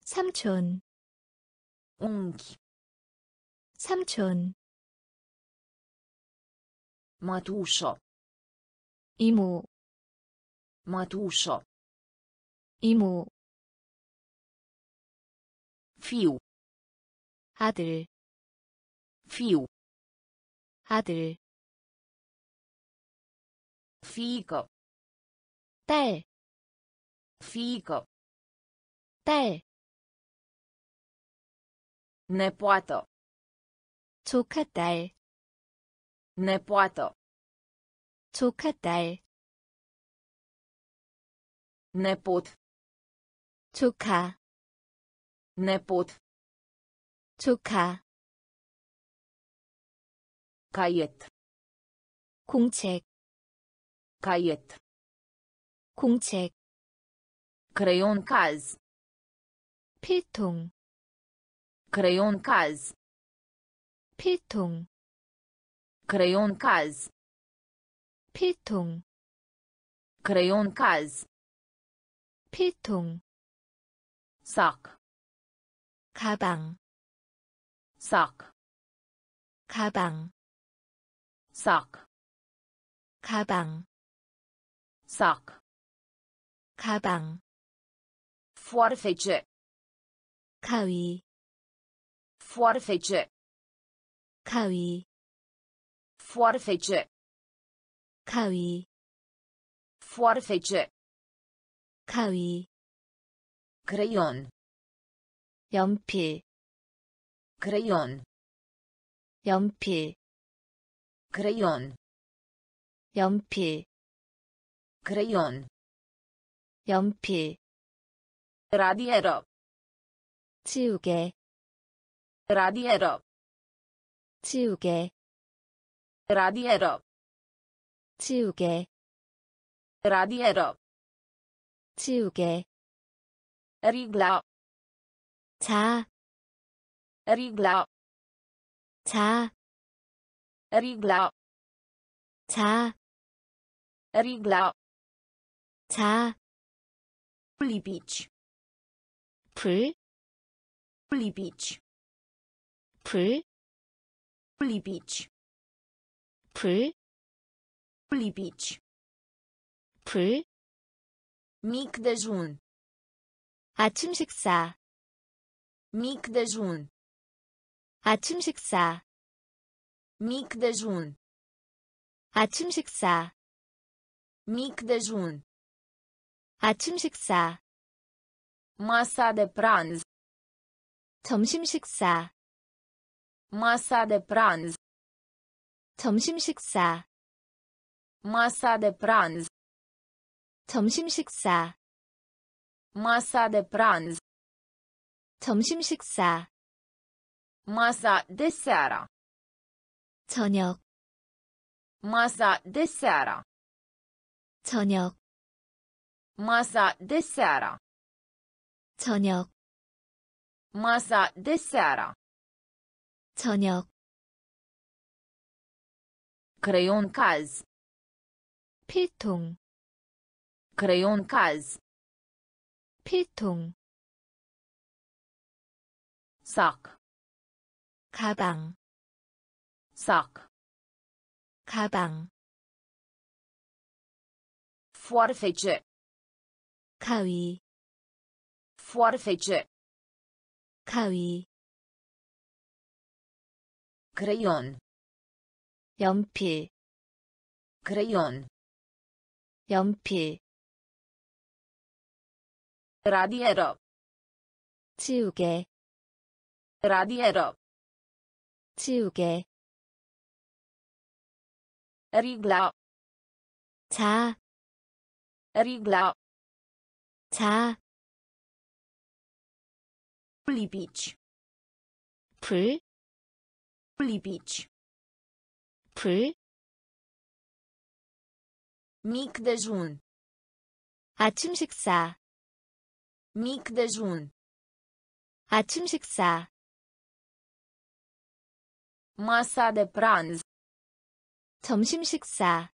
삼촌 Unchi. 삼촌 Mătușă. 이모 Mătușă. 이모 Fiu. 아들 Fiu. 아들 Fiică. 딸 Fiică. 딸 Nepoată. 조카 딸 Nepoată. 조카딸 Nepot. 조카 Nepot. 조카 Caiet. 공책 Caiet. 공책 Creion caz. 필통 Creion caz. 필통 Creion caz. 필통 Creion caz. 필통 Sac. 가방 Sac. 가방 Sac. 가방 Sac. 가방 Foarfece. 가위 Foarfece. 가위 Foarfece. 가위 Foarfece. 가위 Creion. 연필 Creion. 연필 Creion. 연필 Creion. 연필 Radiero. 지우개 Radiero. 지우개 Radiero. 지우개 Radiero. 지우개 Rigla. 자, Rigla. 자, Rigla. 자, Rigla. 자, Lipici. 불, Lipici. 불, Lipici. 불, Lipici. 불, Mic dejun. 아침 식사, Mic dejun. 아침 식사, Mic dejun. 아침 식사, Mic dejun. 아침 식사, Masa de pranz. 점심 식사, Masa de pranz. 점심 식사, Masa de pranz. 점심 식사, Masa de pranz. 점심 식사, Masa de seara. 저녁, Masa de seara. 저녁, Masa de seara. 저녁, Masa de seara. 저녁, Creion caz. 필통, Creion caz. 필통, Sac. 가방, Sac. 가방, Foarfece. 가위, Foarfece. 가위, Creion. 연필, Creion. 연필, Radiero. 지우개, Radiero. 지우개, Rigla. 자, Rigla. 자, Lipici. 불, Lipici. 불, Mic dejun. 아침 식사, Mic dejun. 아침 식사, Masa de pranz. 점심 식사,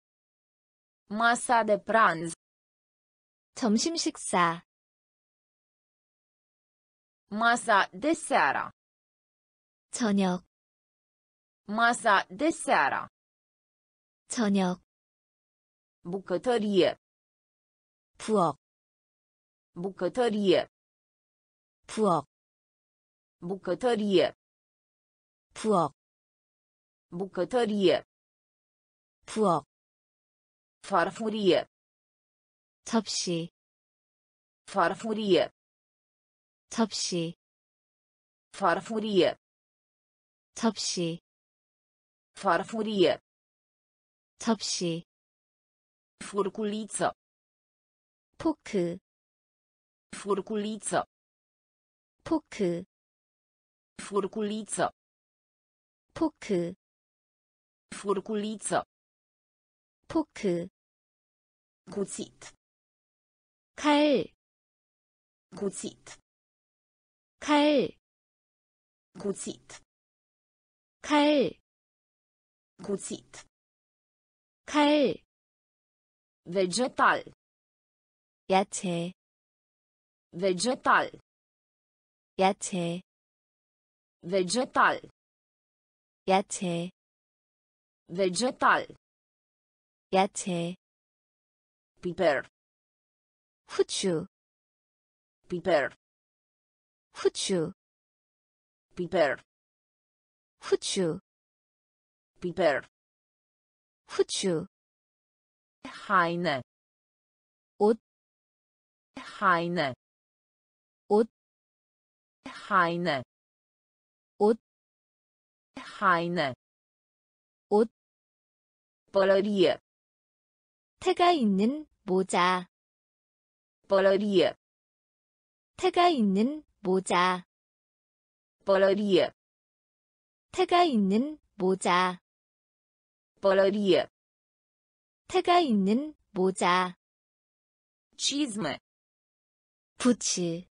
Masa de pranz. 점심 식사, Masa de seara. 저녁, Masa de seara. 저녁, Bucătărie. 부엌, Bucătărie. 부엌, Bucătărie. 부엌, Bucătărie. 부엌, Farfurie. 접시, Farfurie. 접시, Farfurie. 접시, Farfurie. 접시, Furculiță. 포크, Furculiță. 포크, Furculiță. 포크, Furculiță. 포크, Cuțit. 칼, Cuțit. 칼, Cuțit. 칼, cuțit, 칼, vegetal, 야채, vegetal, 야채, vegetal, 야채, vegetal, 야채, piper, 후추, piper, 후추, piper, 후추, piper, 후추, haine, 옷, haine, 옷, haine, 옷, haine, 옷, pălărie, 태가 있는 모자, pălărie, 태가 있는 모자, pălărie, 태가 있는 모자, pălărie, 태가 있는 모자, cizme, 부츠,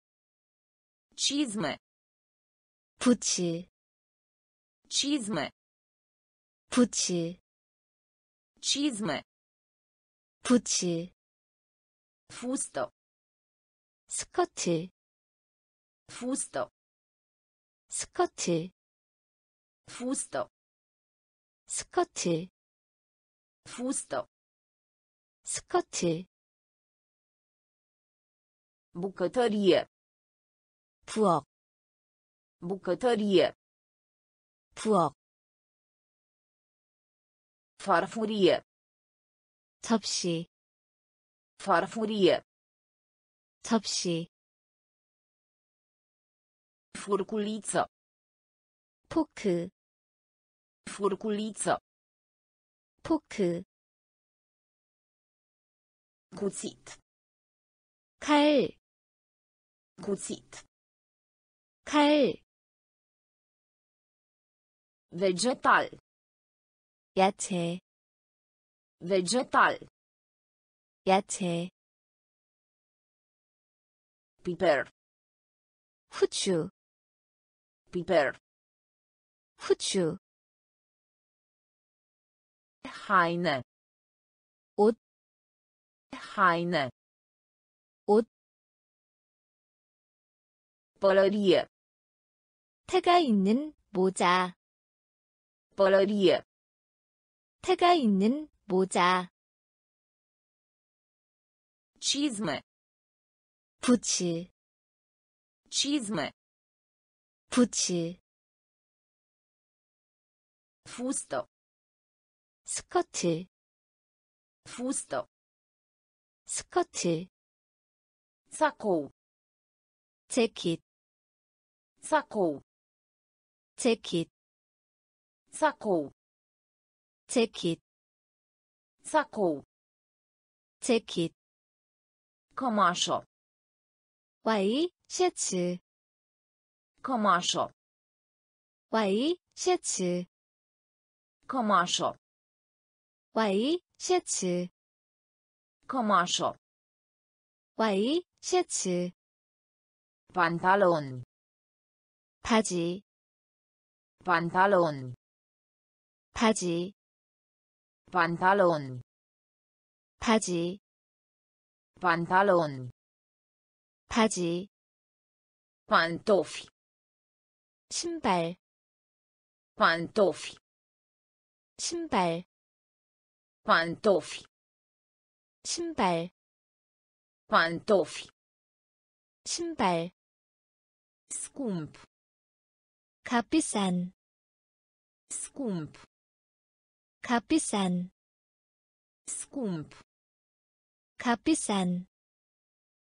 cizme, 부츠, cizme, 부츠, cizme, 부츠, fustă, 스커트, fustă, 스커트, fustă, 스커트, fustă, 스커트, bucătărie, 부엌, bucătărie, 부엌, farfurie, 접시, farfurie, 접시, furculiță, 포크, furculiță, 포크, cuțit, 칼, cuțit, 칼, vegetal, 야채, vegetal, 야채, piper, 후추, piper, 후추, haine, 옷, haine, 옷, pălărie, 태가 있는 모자, pălărie, 태가 있는 모자, cizme, 부츠, cizme, 부츠, 스 커트, fustă, 스커트, sacou, 재킷, sacou, 재킷, sacou, 재킷, sacou, 재킷, cămașă, 와이, 셔츠, cămașă, 와이, 셔츠, cămașă, 와이, 셔츠, cămașă, 와이, 셔츠, pantaloni, 바지, pantaloni, 바지, pantaloni, 바지, pantaloni, 바지, pantofi, 신발, pantofi, 신발, pantofi, 신발, pantofi, 신발, scump, 값비싼, scump, 값비싼, scump, 값비싼,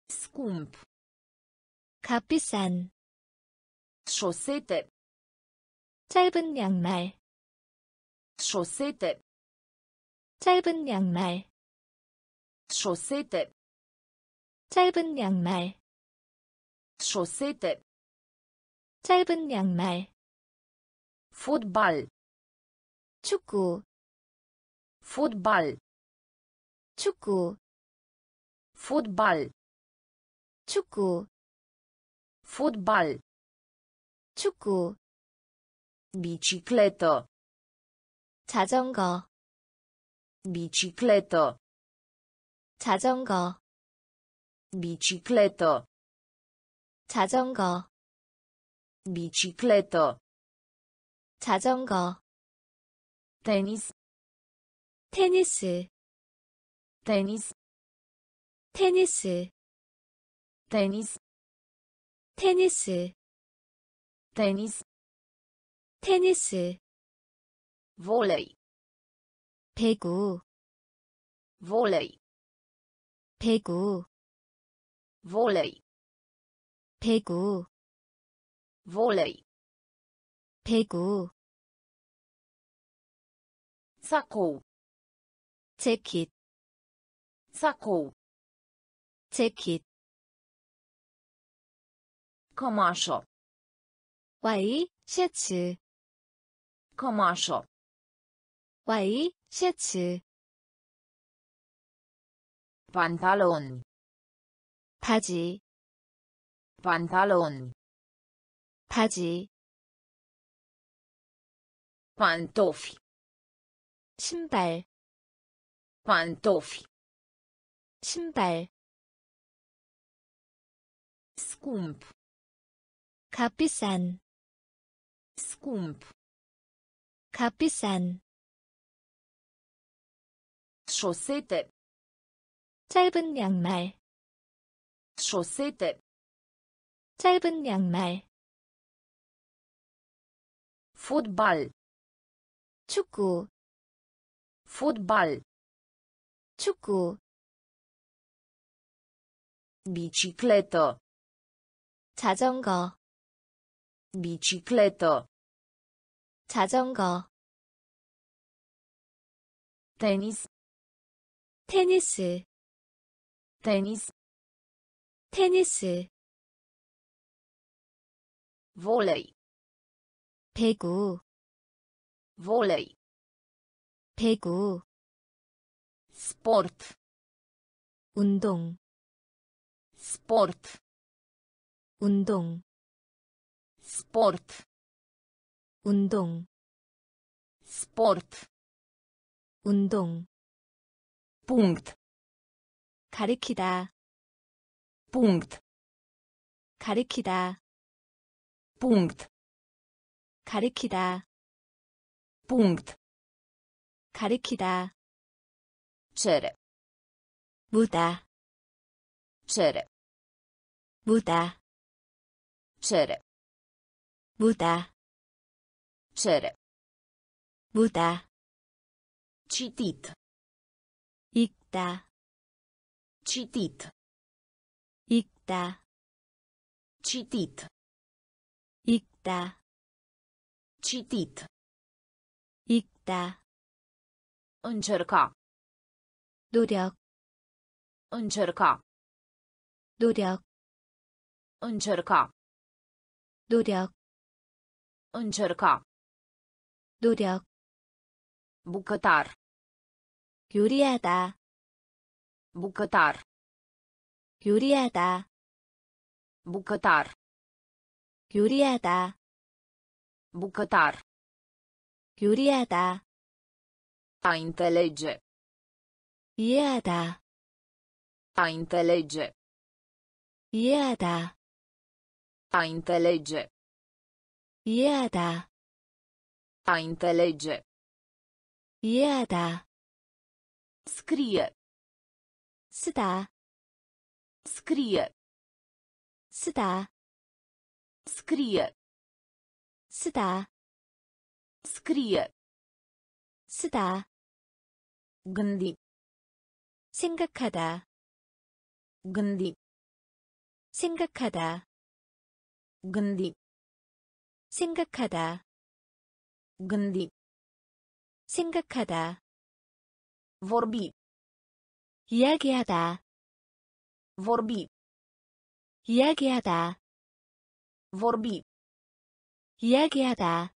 scump, 값비싼, șosete, 짧은 양말, șosete, 짧은 양말, șosete, 짧은 양말, șosete, 짧은 양말, fotbal, 축구, fotbal, 축구, fotbal, 축구, fotbal, 축구, Bicicletă. 자전거, Bicicletă. 자전거, Bicicletă. 자전거, Bicicletă. 자전거, Tenis. 테니스, Tenis. 테니스, Tenis. 테니스, Tenis. 테니스, Volei. 배구, Volei. 배구, Volei. 배구, Volei. 배구, Sacou. 재킷, Sacou. 재킷, Cămașă. 와이, 셔츠, Cămașă. 와이, 셔츠, Pantaloni. 바지, Pantaloni. 바지, Pantofi. 신발, Pantofi. 신발, Scump. 값비싼, Scump. 값비싼, Șosete. 짧은 양말, Șosete. 짧은 양말, Fotbal. 축구, Fotbal. 축구, Bicicletă. 자전거, Bicicletă. 자전거, Tenis. 테니스, Tenis. 테니스, Volei. 배구, Volei. 배구, Sport. 운동, Sport. 운동, Sport. 운동, Sport. 운동, Punct. 가리키다, Punct. 가리키다, Punct. 가리키다, Punct. 가리키다, Cere. 무다, Cere. 무다, Cere. 무다, Cere. 무다, Citit. 읽다, Citit. 읽다, Citit. 읽다, Citit. 읽다, Încerca. 노력, Încerca. 노력, Încerca. 노력, Încerca. 노력, Bucătar. 요리하다, Bucătar. 요리하다, Bucătar. 요리하다, Bucătar. 요리하다, A înțelege. 이해하다, A înțelege. 이해하다, A înțelege. 이해하다, A înțelege. 이해하다, Scrie. 쓰다, Scrie. 쓰다, Scrie. 쓰다, Scrie. 쓰다, Gândi. 생각하다, Gândi. 생각하다, Gândi. 생각하다, Gândi. 생각하다, Vorbi. 이야기하다, Vorbi. 이야기하다, Vorbi. 이야기하다,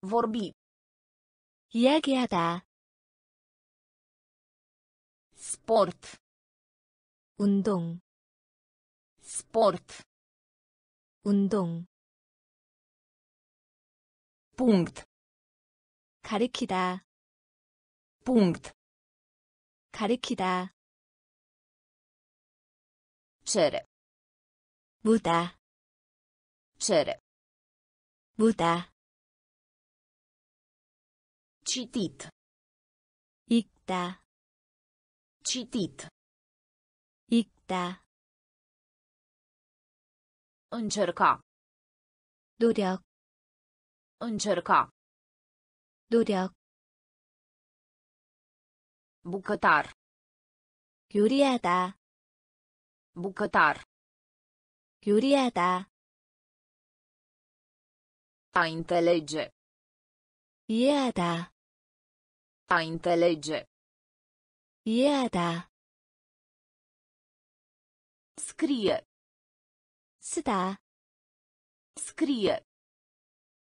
Vorbi. 이야기하다, Sport. 운동, Sport. 운동, punct 가리키다 punct 가리키다 cere 무다 cere 무다 citit 읽다 citit 읽다 încerca 노력 încerca 노력 bucătar 요리하다 bucătar 요리하다 a înțelege 이해하다 a înțelege 이해하다 scrie 쓰다 scrie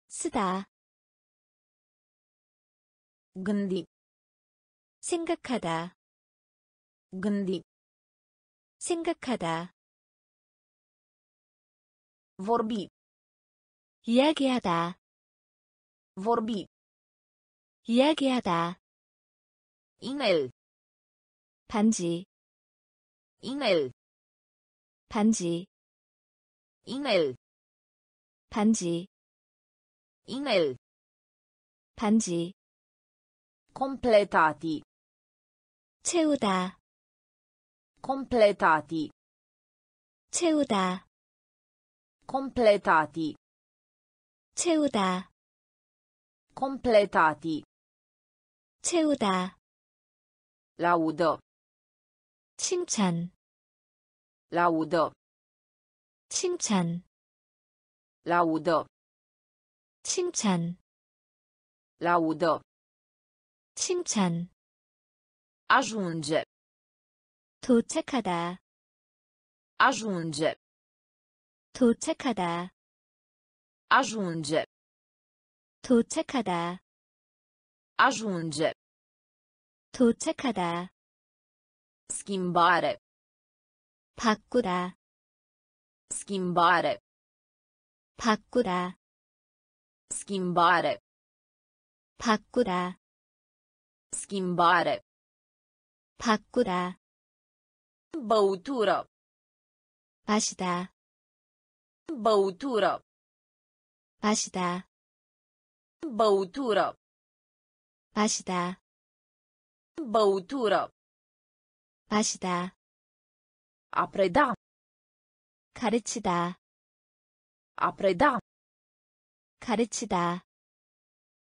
쓰다 gândi 생각하다 gândi 생각하다 vorbi 이야기하다 vorbi 이야기하다 inel 반지 inel 반지 inel 반지 inel 반지 completati 채우다 completati 채우다 completati 채우다 completati 채우다 laudă 칭찬 laudă 칭찬 laudă 칭찬 laudă 칭찬 ajunge 도착하다 ajunge 도착하다 ajunge 도착하다 ajunge 도착하다 schimbare 바꾸다 schimbare 바꾸다 schimbare 바꾸다 schimbare 바꾸다 băutură 마시다 băutură 마시다 băutură 마시다 băutură 마시다 a preda 가르치다 a preda 가르치다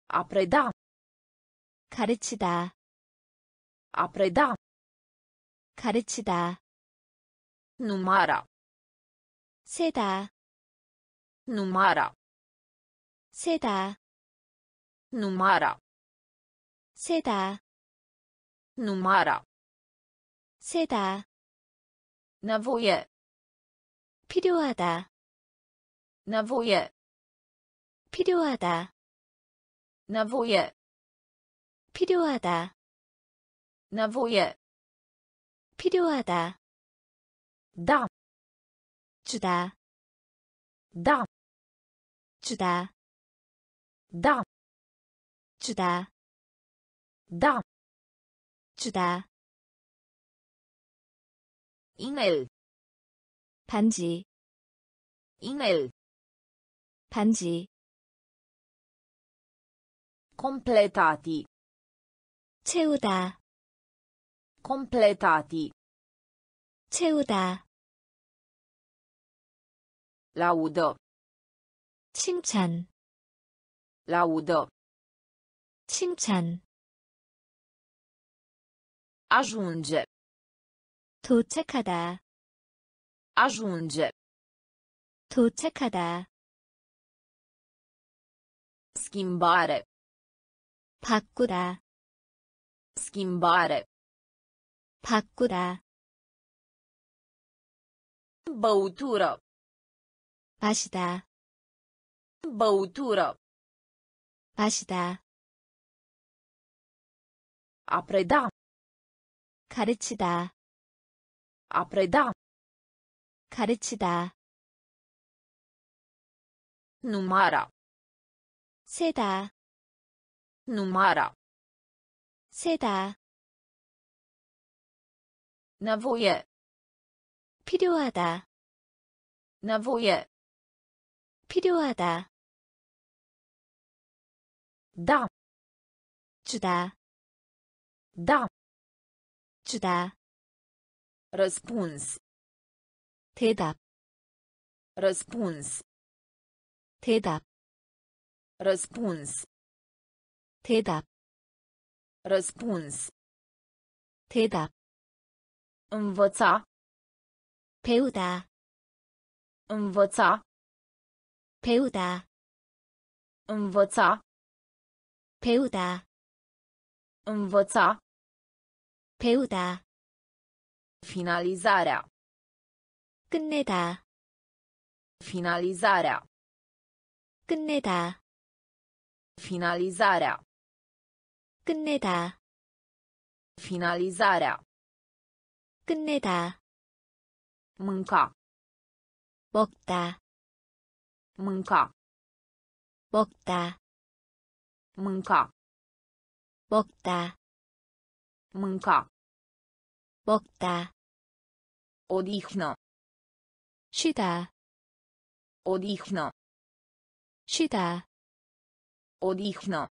a preda 가르치다 a preda 가르치다 numara 세다 numara 세다 numara 세다 numara 세다 nevoie 필요하다 nevoie 필요하다 nevoie 필요하다 nevoie 필요하다 da 주다 da 주다 da 주다 da 주다 inel 반지 inel 반지 completati 채우다 completati 채우다 laudă 칭찬 laudă 칭찬 ajunge 도착하다 ajunge 도착하다 schimbare 바꾸다 schimbare 바꾸다 băutură 마시다 băutură 마시다 a preda 가르치다 a preda 가르치다 numara 세다, numara, 세다, nevoie, 필요하다, nevoie, 필요하다, da, 주다, da, 주다, răspuns, 대답, răspuns, 대답, răspuns, 대답, răspuns, 대답, învăța, 배우다, învăța, 배우다, învăța, 배우다, învăța, 배우다, finalizarea, 끝내다, finalizarea, 끝내다, finalizarea, 끝내다, finalizarea, 끝내다, mânca, 먹다, mânca, 먹다, mânca, 먹다, mânca, 먹다, odihnă, 쉬다, odihnă, 쉬다, odihnă,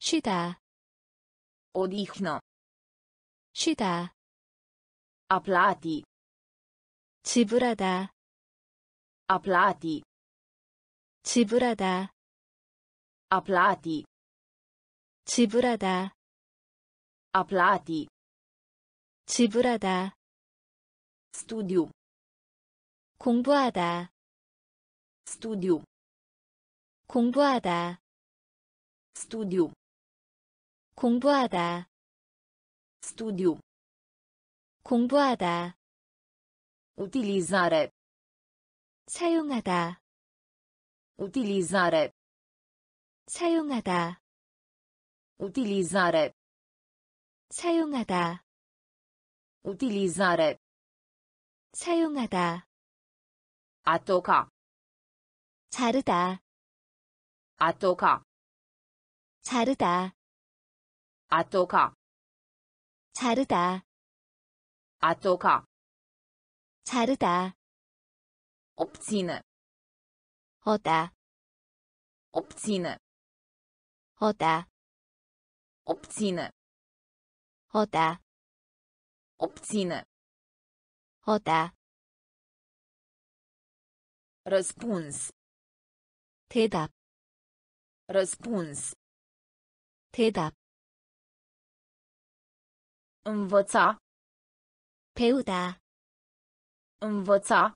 쉬다, odihnă, 쉬다, a plati, 지불하다, a plati, 지불하다, a plati, 지불하다, a plati, 지불하다, studiu, 공부하다, studiu, 공부하다, studiu, 공부하다, studiu, 공부하다, utilizare, 사용하다, utilizare, 사용하다, utilizare, 사용하다, utilizare, 사용하다, a toca, 자르다, a toca, 자르다, a toca, 자르다, toca, 자르다, obține, 어다, obține, 어다, obține, 어다, obține, 어다, răspuns, 대답, răspuns, 대답, învăța, 배우다, învăța,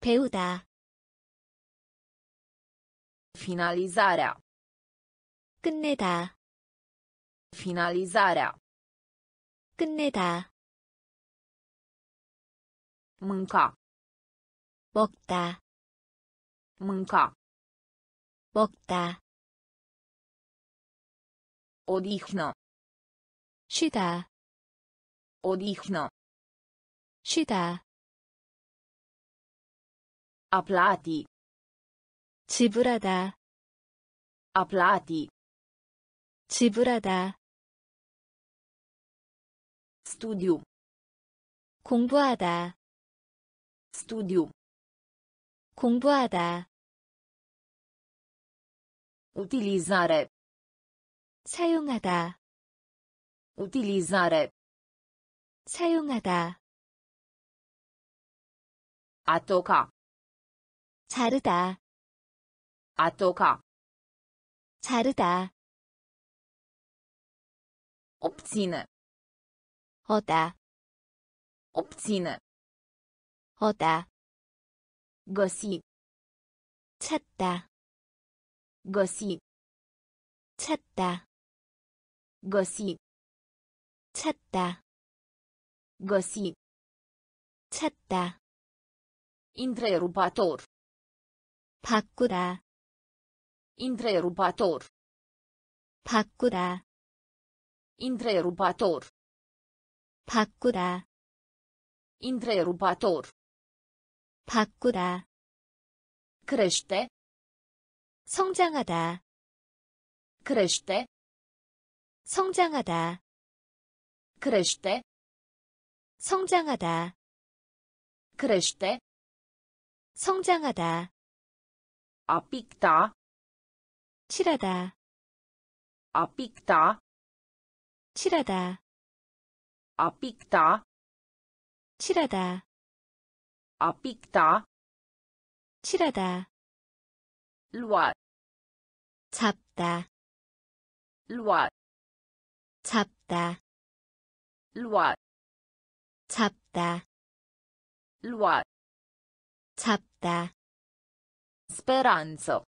배우다, finalizarea, 끝내다, finalizarea, 끝내다, mânca, 먹다, mânca, 먹다, odihnă, 쉬다, odihnă, 쉬다, a plati, 지불하다, a plati, 지불하다, studiu, 공부하다, studiu, 공부하다, utilizare, 사용하다, utilizare, 사용하다, toca, 자르다, toca, 자르다, obține, 어다, obține, 어다, găsi, 찾다, găsi, 찾다, găsi, 찾다, găsi, 찾다, întrerupator, 바꾸다, întrerupator, 바꾸다, întrerupator, 바꾸다, întrerupator, 바꾸다, crește, 성장하다, crește, 성장하다, crește, 성장하다, crește, 성장하다, a picta, 칠하다, a picta, 칠하다, a picta, 칠하다, a picta, 칠하다, lua, 잡다, lua, 잡다, lua, 잡다, lua, 잡다, speranță,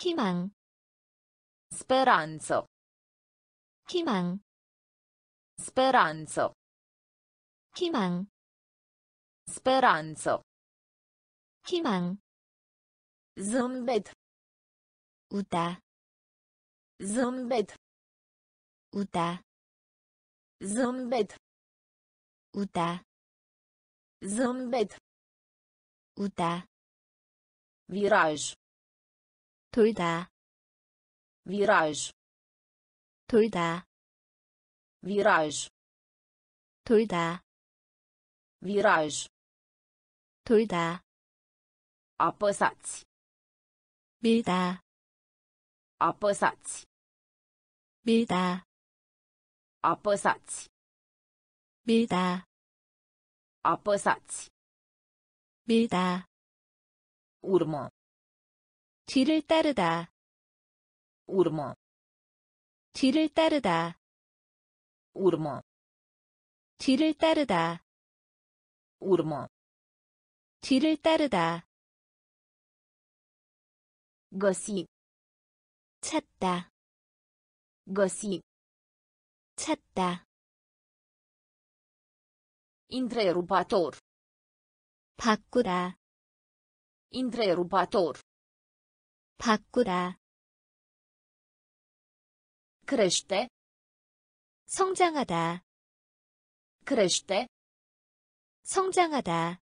희망, speranță, 희망, speranță, 희망, speranță, 희망, zâmbet, 우다, zâmbet, 우다, zâmbet, 우다, zâmbet, 우다, viraj, 돌다, viraj, 돌다, viraj, 돌다, viraj, 돌다, apăsați, 밀다, apăsați, 밀다, apăsați, 밀다, apăsați, 밀다, urmă, 뒤를 따르다, urmă, 뒤를 따르다, urmă, 뒤를 따르다, urmă, 뒤를 따르다, găsi, 찾다, găsi, 찾다, întrerupator, 바꾸다, întrerupator, 바꾸다, crește, 성장하다, crește, 성장하다,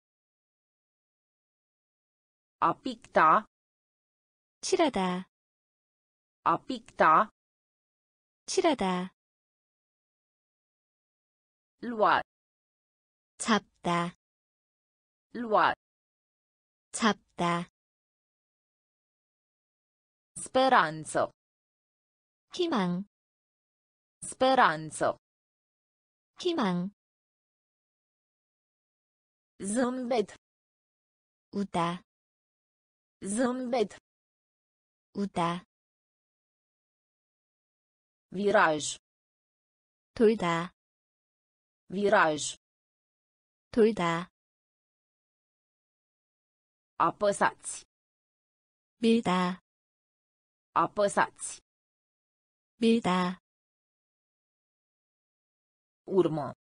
a picta, 칠하다, a picta, 칠하다, lua, 잡다, lua, 잡다, speranță, 희망, speranță, 희망, zâmbet, 우다, zâmbet, 우다, viraj, 돌다, viraj, 돌다, apăsați, 밀다, apăsați, 밀다, urmă,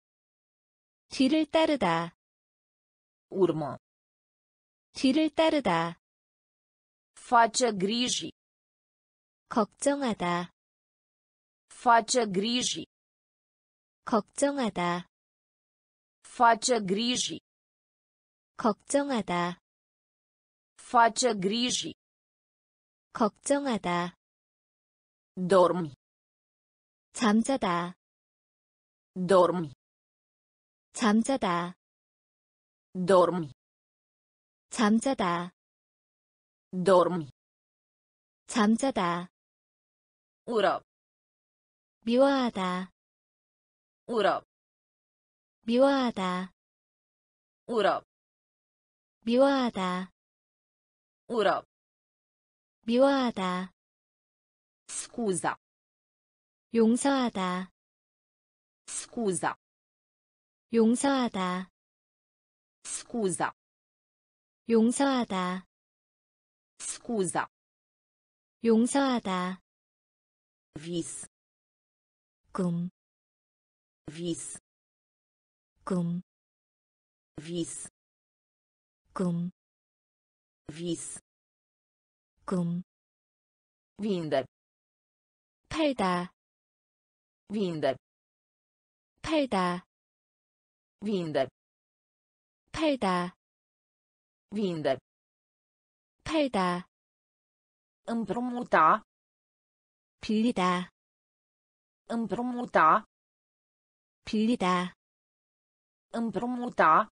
뒤를 따르다, urmă, 뒤를 따르다, face griji, 걱정하다, face griji, 걱정하다, face griji, 걱정하다, face griji, 걱정하다, dormi, 잠자다, dormi, 잠자다, dormi, 잠자다, dormi, 잠자다, ură, 미워하다, ură, 미워하다, ură, 미워하다, ură, 미워하다, scuza, 용서하다, scuza, 용서하다, scuza, 용서하다, scuza, 용서하다, vis, 꿈, vis, 꿈, vis, 꿈, vis, 꿈, vinde, 팔다, vinde, 팔다, vinde, 팔다, vinde, 팔다, Împrumuta. 빌리다, Împrumuta. 빌리다, Împrumuta.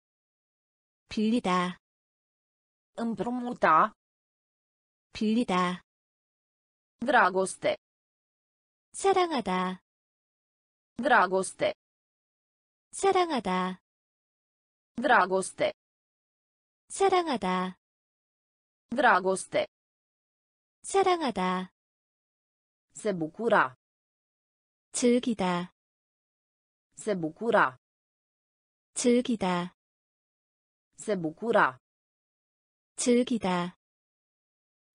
빌리다, Împrumuta. 빌리다, Dragoste. 사랑하다, Dragoste. 사랑하다, Dragoste. 사랑하다, Dragoste. 사랑하다, Se bucura. 즐기다, Se bucura. 즐기다, Se bucura. 즐기다,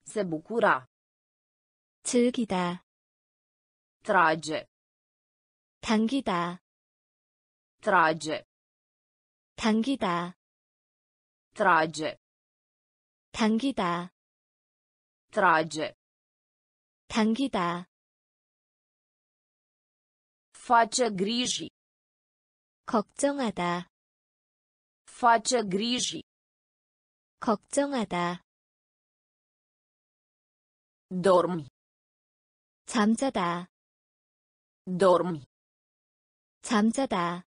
Se bucura. 즐기다, Trage. 당기다, Trage. 당기다, Trage. 당기다, Trage. 당기다, Face griji. 걱정하다, Face griji. 걱정하다, Dormi. 잠자다, Dormi. 잠자다,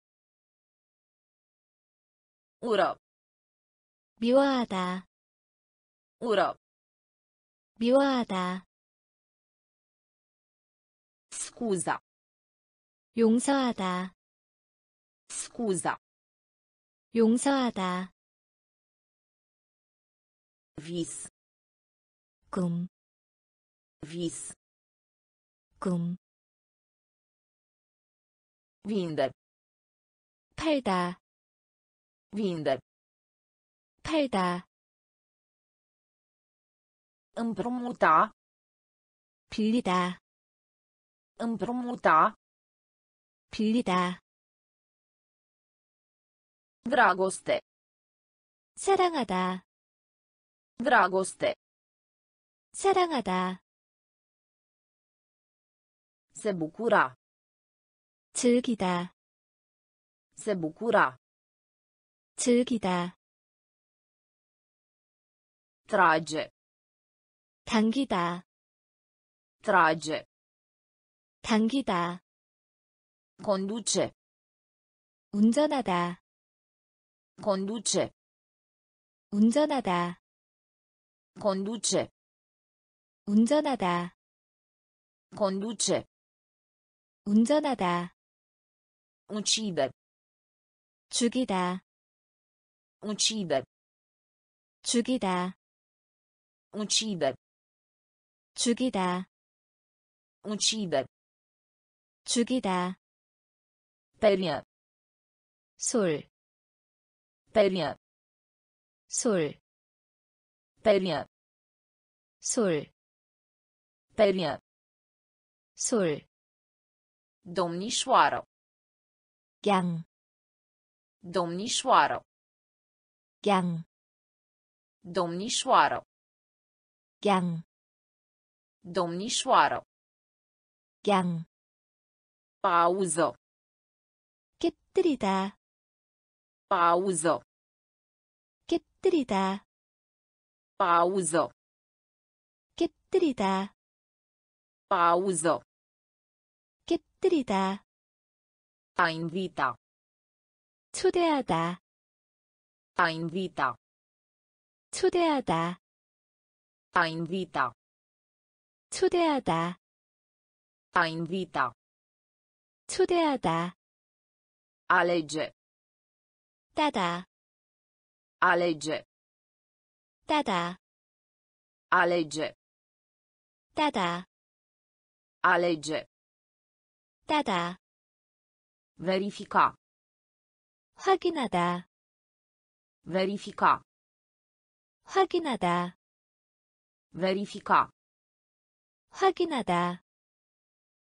Ură. 미워하다, Ură. 미워하다, Scuza. 용서하다, Scuza. 용서하다, Vis. 꿈, Vis. 꿈, Vinde. 팔다, Vinde. 팔다, Împrumuta. 빌리다, Împrumuta. 빌리다, Dragoste. 사랑하다, Dragoste. 사랑하다, Se bucura. 즐기다, Se bucura. 즐기다, Trage. 당기다, Trage. 당기다, Conduce. 운전하다, Conduce. 운전하다, Conduce. 운전하다, Conduce. 운전하다, Ucide. 죽이다, Ucide. 죽이다, Ucide. 죽이다, Ucide. 죽이다, Perie. 솔, Perie. 솔, Perie. 솔, Perie. 솔, Domnișoară. 양, Domnișoară. 양, Domnișoară. 양, Domnișoară. 양, Pauză. 깨뜨리다, Pauză. 깨뜨리다, Pauză. 깨뜨리다, Pauză. 깨뜨리다, A invita. 초대하다, A invita. 초대하다, A invita. 초대하다, A invita. 초대하다, Alege. 따다, Alege. 따다, Alege. 따다, Alege. 따다, Verifica. 확인하다, Verifica. 확인하다, Verifica. 확인하다,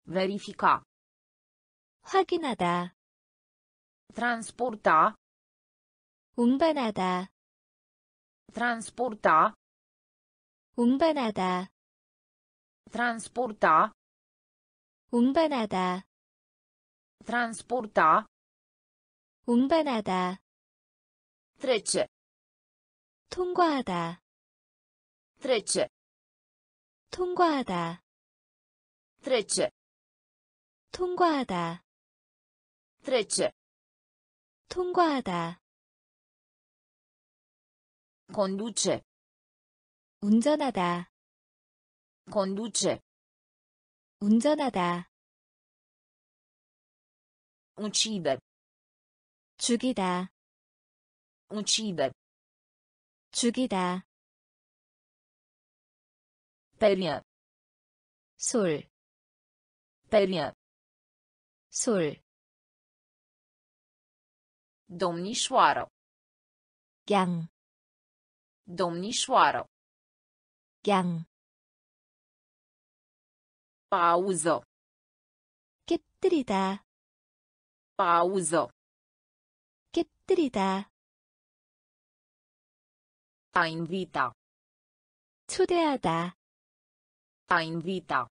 Verifica. 확인하다, Transporta. 운반하다, Transporta. 운반하다, Transporta. 운반하다, Transporta. 운반하다, Trece. 통과하다, Trece. 통과하다, trece, 통과하다, trece, 통과하다, conduce, 운전하다, conduce, 운전하다, uccide, 죽이다, uccide, 죽이다, perie, 솔, perie, 솔, domnișoară, 양, domnișoară, 양, pauză, 깨뜨리다, pauză, 깨뜨리다, a invita, 초대하다, a invita,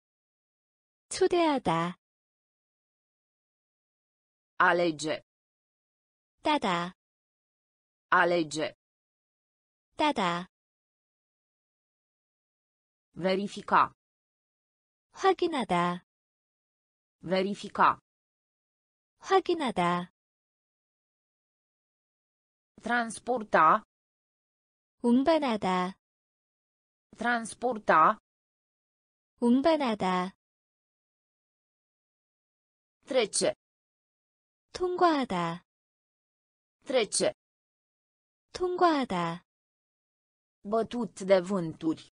초대하다, alege, 따다, alege, 따다, verifica, 확인하다, verifica, 확인하다, transporta, 운반하다, transporta, 운반하다, trece, 통과하다, trece, 통과하다, bătut de vânturi,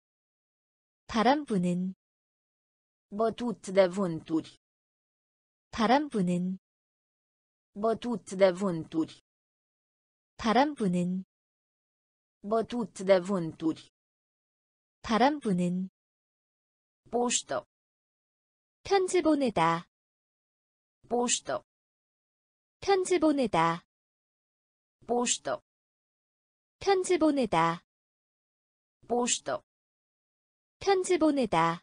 바람 부는, bătut de vânturi, 바람 부는, bătut de vânturi, 바람 부는, bătut de vânturi, 바람 부는, poștă, 편지 보내다, poștă, 편지 보내다, poștă, 편지 보내다, poștă, 편지 보내다,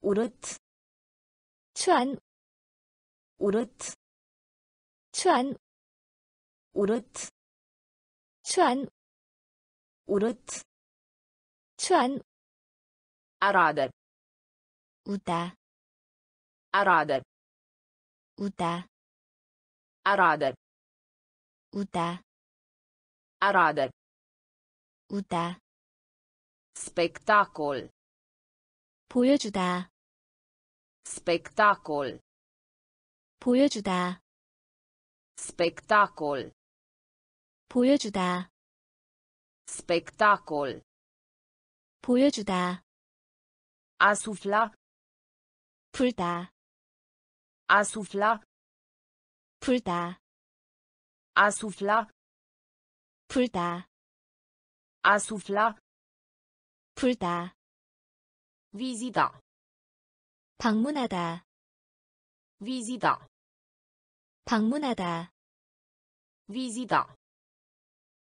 urât, 추한, urât, 추한, urât, 추한, urât, 추한, Arad, 우다, Arad, 우다, Arad, 우다, Arad, 우다, spectacol, 보여주다, spectacol, 보여주다, spectacol, 보여주다, spectacol, 보여주다, asufla, 불다, asufla, 불다, asufla, 불다, asufla, 불다, vizita, 방문하다, vizita, 방문하다, vizita,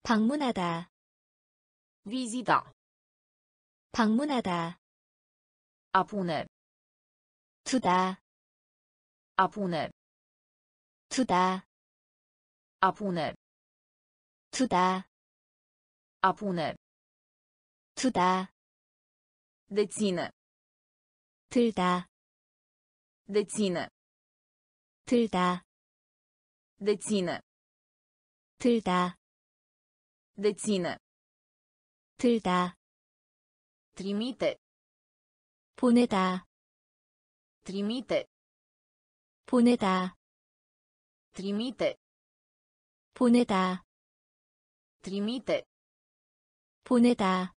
방문하다, vizita, 방문하다, a pune, 두다, a pune, 두다, a pune, 두다, a pune, 두다, deține, 들다, deține, 들다, deține, 들다, deține, 들다, trimite, 보내다, trimite, 보내다, trimite, 보내다, trimite, 보내다,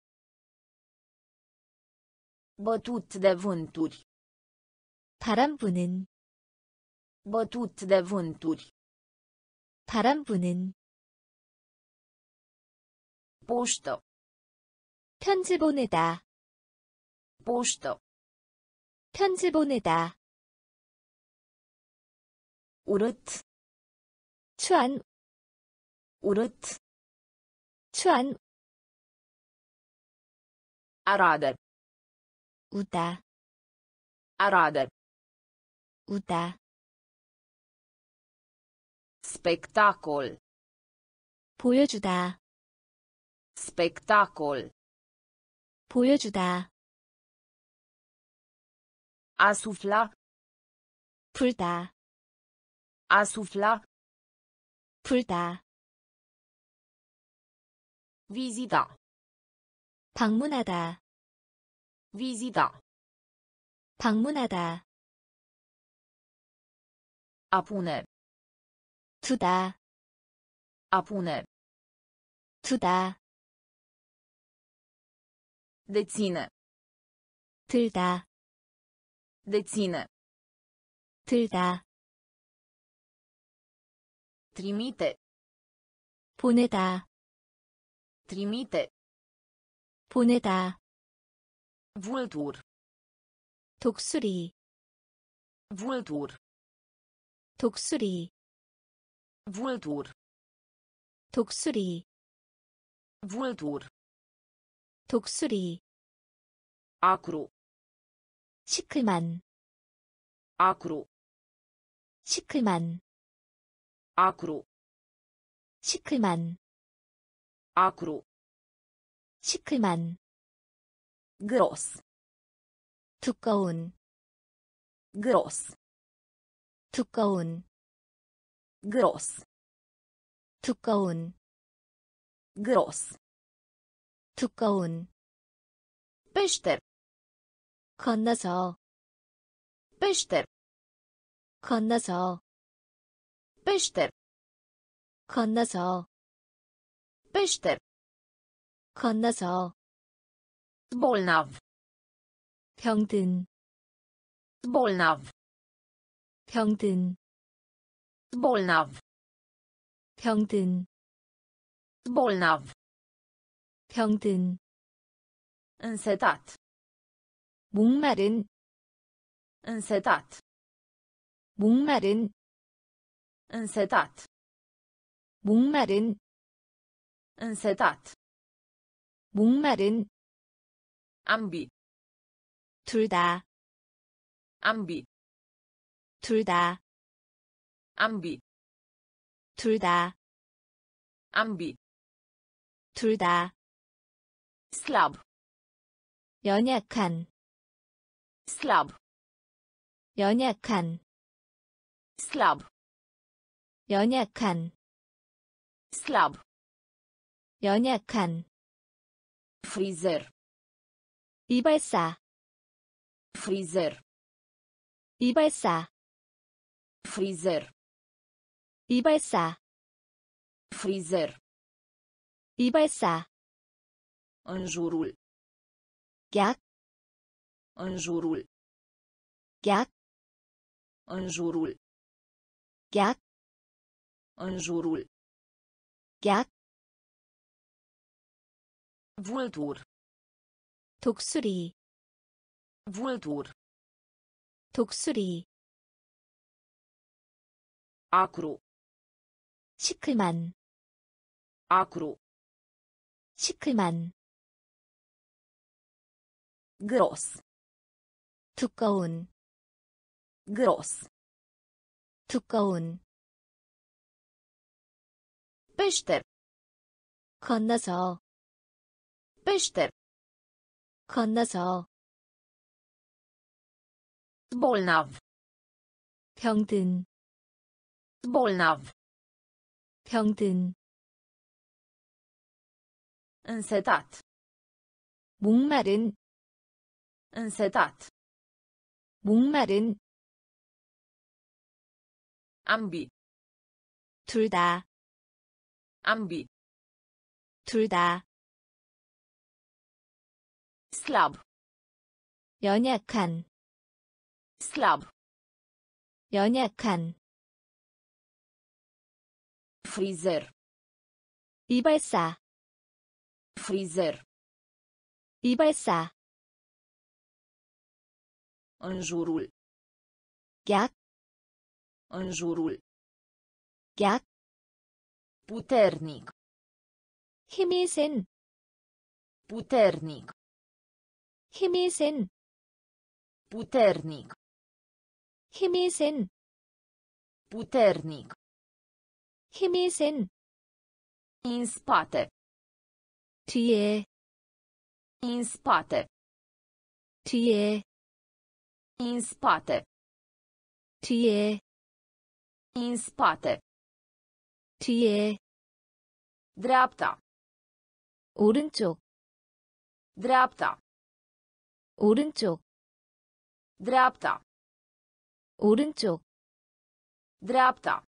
bătut de vânturi, 바람 부는, bătut de vânturi, 바람 부는, poștă, 편지 보내다, poștă, 편지 보내다, urât, 추한, urât, 추한, Arad, 우다, Arad, 우다, spectacol, 보여주다, spectacol, 보여주다, A sufla. 불다, A sufla. 불다, Vizita. 방문하다, Vizita. 방문하다, A pune. 두다, A pune. 두다, Deține. 들다, Deține. 들다, Trimite. 보내다, Trimite. 보내다, Vultur. 독수리, Vultur. 독수리, Vultur. 독수리, Vultur. 독수리, Acru. 시클만, Acru. 시클만, Acru. 시클만, Acru. 시클만, Gros. 두꺼운, Gros. 두꺼운, Gros. 두꺼운, Gros. 두꺼운, Peșter. 건너서, Peșter. 건너서, Peșter. 건너서, Peșter. 건너서, Bolnav. 병든, Bolnav. 병든, Bolnav. 병든, Bolnav. 병든, Însetat. 목마른, Însetat. 목마른, Însetat. 목마른, Însetat. 목마른, Ambi. 둘 다, Ambi. 둘 다, Ambi. 둘 다, Ambi. 둘 다, Slab. 연약한, Slab. 연약한, Slab. 연약한, Slab. 연약한, Frizer. 이발사, Frizer. 이발사, Frizer. 이발사, Frizer. 이발사, În jurul. 약, În jurul. 약, În jurul. 약, În jurul. 약, Vultur. 독수리, Vultur. 독수리, Acru. 시클만, Acru. 시클만, Gros. 두꺼운, Gros. 두꺼운, Peșter. 건너서, Peșter. 건너서, Bolnav. 병든, Bolnav. 병든, Însetat. 목마른, Însetat. 목마른, Ambi. 둘 다, Ambi. 둘 다, Slab. 연약한, Slab. 연약한, Frizer. 이발사, Frizer. 이발사, În jurul. 약, În jurul. 약, Puternic. 힘이 센, Puternic. 힘이 센, Puternic. 힘이 센, Puternic. 힘이 센, În spate. 뒤에, În spate. 뒤에, În spate. 뒤에 În spate. 뒤에 Dreapta. 오른쪽 Dreapta. 오른쪽 Dreapta. 오른쪽 Dreapta.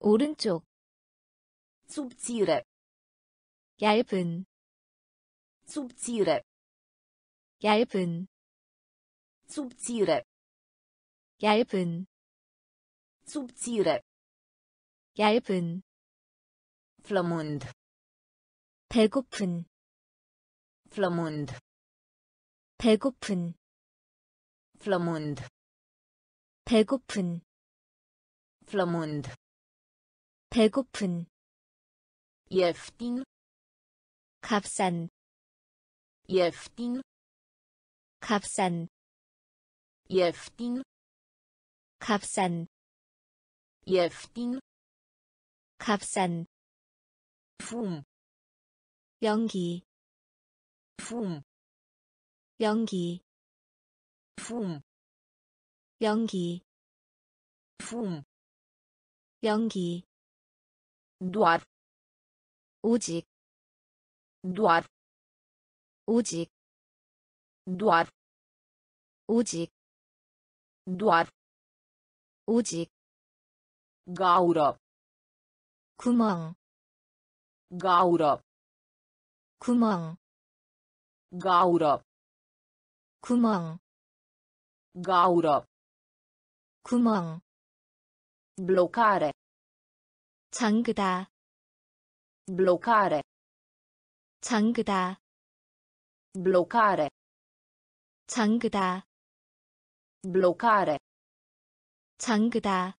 오른쪽 Subțire. 얇은 Subțire. 얇은 Subțire. 얇은 Subțire. 얇은 Flămând. 배고픈 Flămând. 배고픈 Flămând. 배고픈 Flămând. 배고픈 Ieftin. 값싼 Ieftin. 값싼 Ieftin. 값싼 Ieftin. 값싼 Fum. 연기 Fum. 연기 Fum. 연기 Fum. 연기 Doar. 오직 Doar. 오직 Doar. 오직 Doar. 오직 Gaură. 구멍 Gaură. 구멍 Gaură. 구멍 Gaură. 구멍 Blocare. 잠그다 Blocare. 잠그다 Blocare. 잠그다 Blocare. 잠그다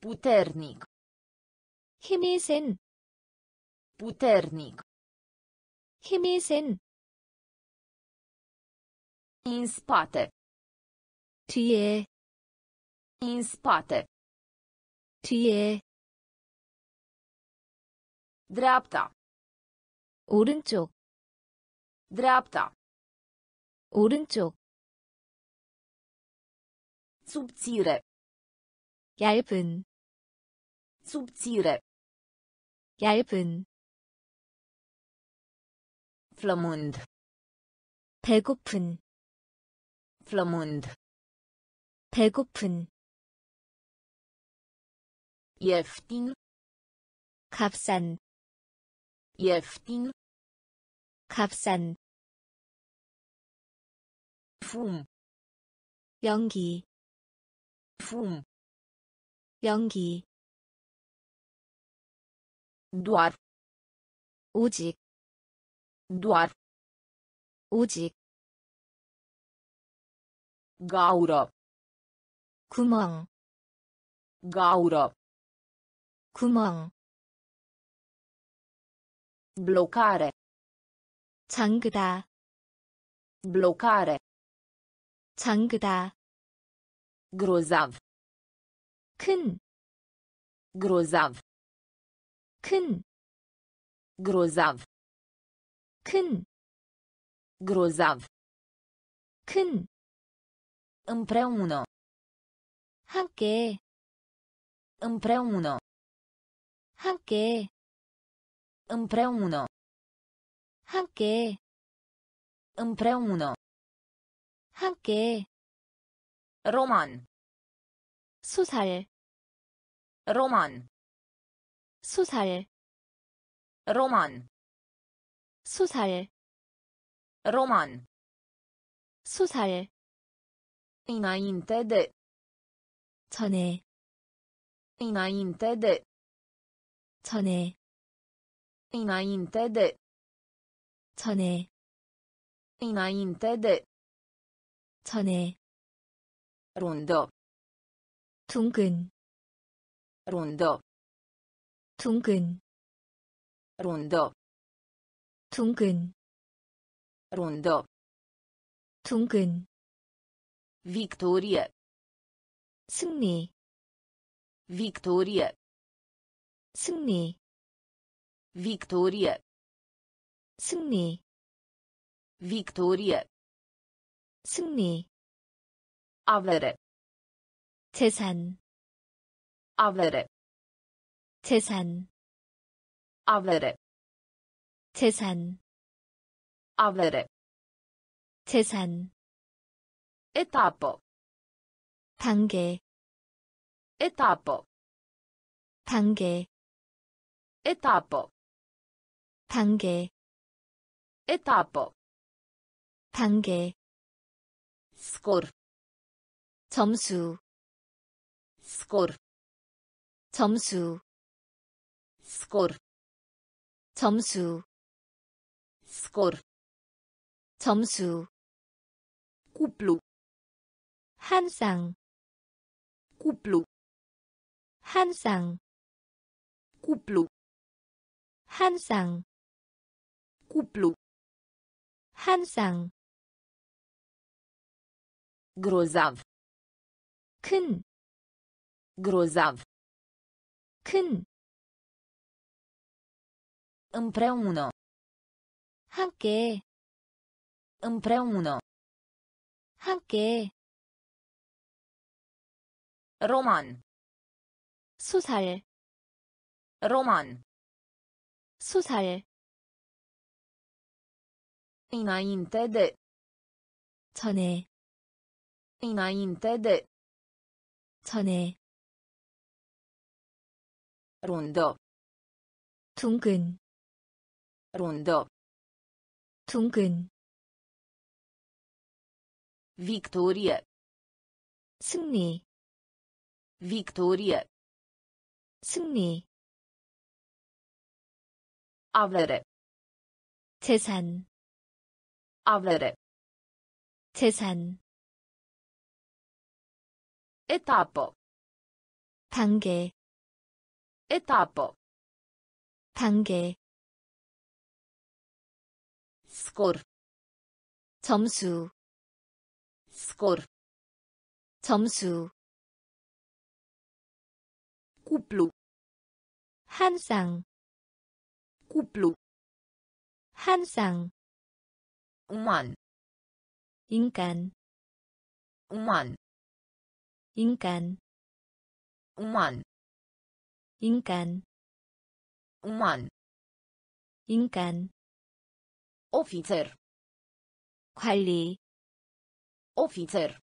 Puternic. 힘이 센 Puternic. 힘이 센 În spate. 뒤에 În spate. 뒤에 Dreapta. 오른쪽 Dreapta. 오른쪽 Subțire. 얇은 Subțire. 얇은 Flămând. 배고픈 Flămând. 배고픈 Ieftin. 값싼 Ieftin. 값싼 Fum. 연기 Fum. 연기 Doar. 오직 Doar. 오직 Gaură. 구멍 Gaură. 구멍 Blocare. 잠그다 Blocare. 잠그다 Grozav. 큰 Grozav. 큰, Grozav. 큰, Grozav. 큰, Împreună. 함께, Împreună. 함께, Împreună. 함께, Împreună. 함께, Roman. 소살, Roman. 소살, Roman. 소살, Roman. 소살, Înainte de. 전에, Înainte de. 전에, Înainte de. 전에, Înainte de. 전에, Rundă. 둥근, Rundă. 둥근, Rundă. 둥근, Rundă. 둥근, Victorie. 승리, Victorie. 승리, Victorie. 승리, Victorie. 승리, Avere. 재산, Avere. 재산, Avere. 재산, Avere. 재산, Etapă. 단계, Etapă. 단계, Etapă. 단계, Etapă. 단계, Scor. 점수, Scor. 점수, Scor. 점수, Scor. 점수, Cuplu. 한 쌍, Cuplu. 한 쌍, Cuplu. 한 쌍, Cuplu. 한 쌍, Grozav. 큰, Grozav. 큰, Împreună. 함께, Împreună. 함께, Roman. 소살, Roman. 소살, Înainte de. 전에, Înainte de. 전에, Rundă. 둥근, Rundă. 둥근, Victorie. 승리, Victorie. 승리, Avere. 재산, Avere. 재산, Etapă. 단계, Etapă. 단계, Scor. 점수, Scor. 점수, Cuplu. 한 쌍, Cuplu. 한 쌍, Uman. 인간, Uman. 인간, Uman. 인간, Uman. 인간, Ofițer. 관리, Ofițer.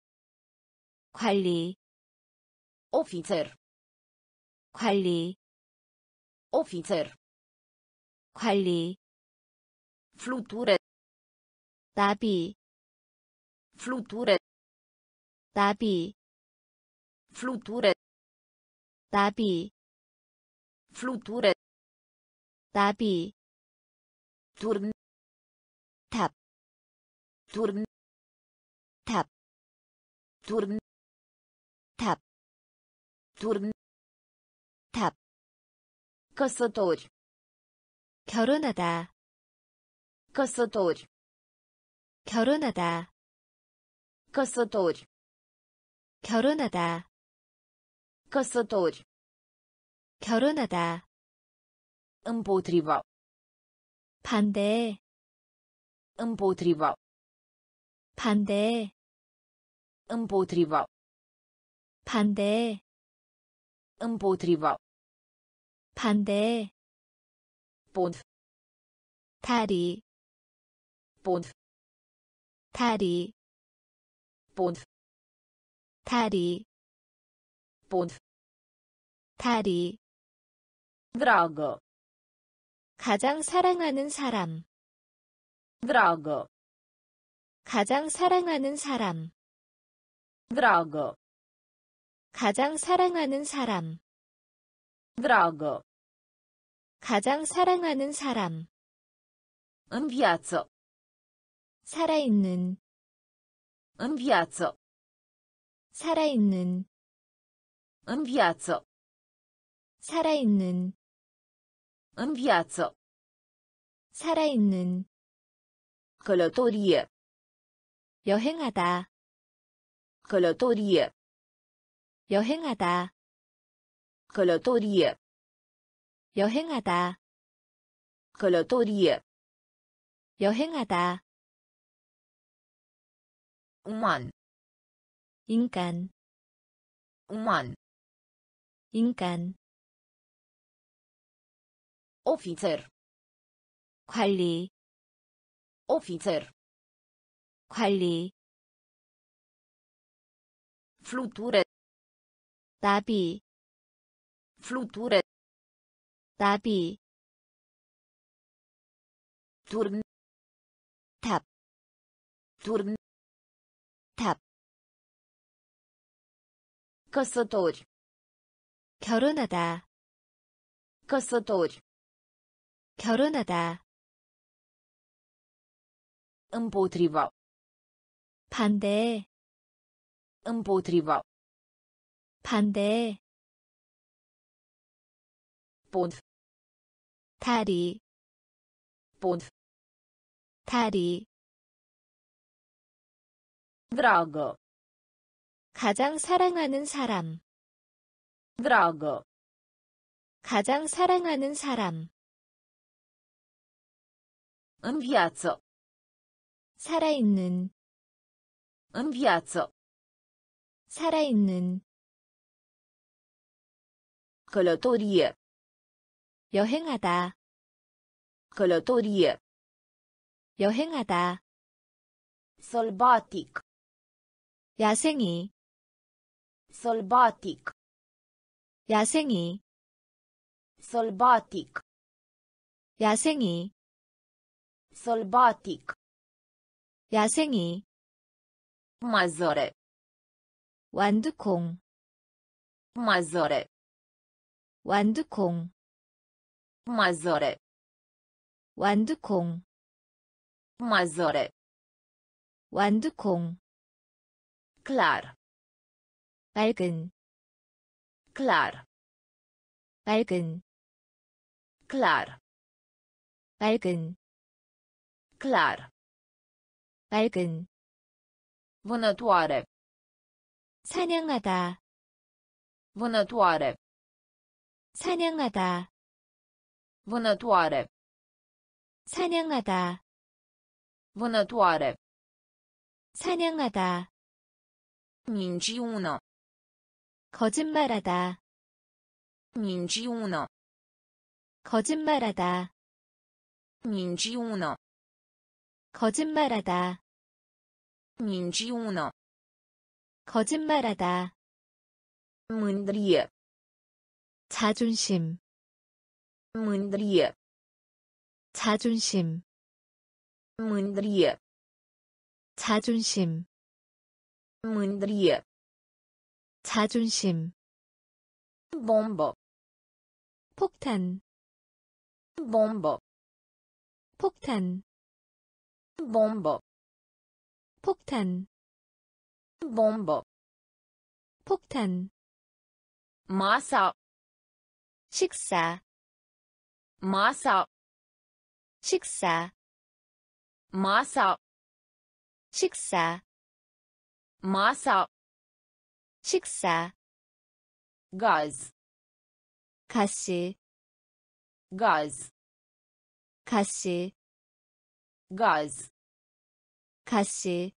관리, Ofițer. 관리, Ofițer. 관리, Fluture. 나비, Fluture. 나비, Fluture. 나비, Fluture. 나비, Turn. 탑, Turn. 탑, Turn. 탑, Turn. 탑, Căsători. 결혼하다, Căsători. 결혼하다, Căsători. 결혼하다, Căsători. 결혼하다, Împotriva. 반대, Împotriva. 반대, Împotriva. 반대, Împotriva. 반대, Pod. 다리, Pod. 다리, Pod. 다리, Pod. 다리, Dragă. 가장 사랑하는 사람, Dragă. 가장 사랑하는 사람, Dragă. 가장 사랑하는 사람, Dragă. 가장 사랑하는 사람, În viață. 살아있는, În viață. 살아있는, În viață. 살아있는, În viață. 살아있는, Călătorie. 여행하다, Călătorie. 여행하다, Călătorie. 여행하다, Călătorie. 여행하다, Uman. 인간, Uman. 인간, Ofițer. 관리, Ofițer. 관리, Fluture. 나비, Fluture. 나비, Turn. 탑, Turn. 탑, Căsători. 결혼하다, Căsători. 결혼하다, Împotriva. 반대, Împotriva. 반대, Pod. 다리, Pod. 다리, Dragă. 가장 사랑하는 사람, Dragă. 가장 사랑하는 사람, În viață. 살아있는, În viață. 살아있는, Călătorie. 여행하다, Călătorie. 여행하다, Sălbatic. 야생이, Sălbatic. 야생이, Sălbatic. 야생이, Sălbatic. 야생이, Mazăre. 완두콩, Mazăre. 완두콩, Mazăre. 완두콩, Mazăre. 완두콩, Clar. 맑은, Clar. 맑은, Clar. 맑은, Clar. 맑은, Vânătoare. 사냥하다, Vânătoare. 사냥하다, Vânătoare. 사냥하다, Vânătoare. 사냥하다, Minciună. 거짓말하다, Minciună. 거짓말하다, Minciună. 거짓말하다, Minciună. 거짓말하다, Mândrie. 자존심, Mândrie. 자존심, Mândrie. 자존심, Mândrie. 자존심, Bombă. 폭탄, Bombă. 폭탄, Bombă. 폭탄, Bombă. 폭탄, Masa. 식사, Masa. 식사, Masa. 식사, Masa. 식사, Gaz. 가시, Gaz. 가시, Gaz. 가시,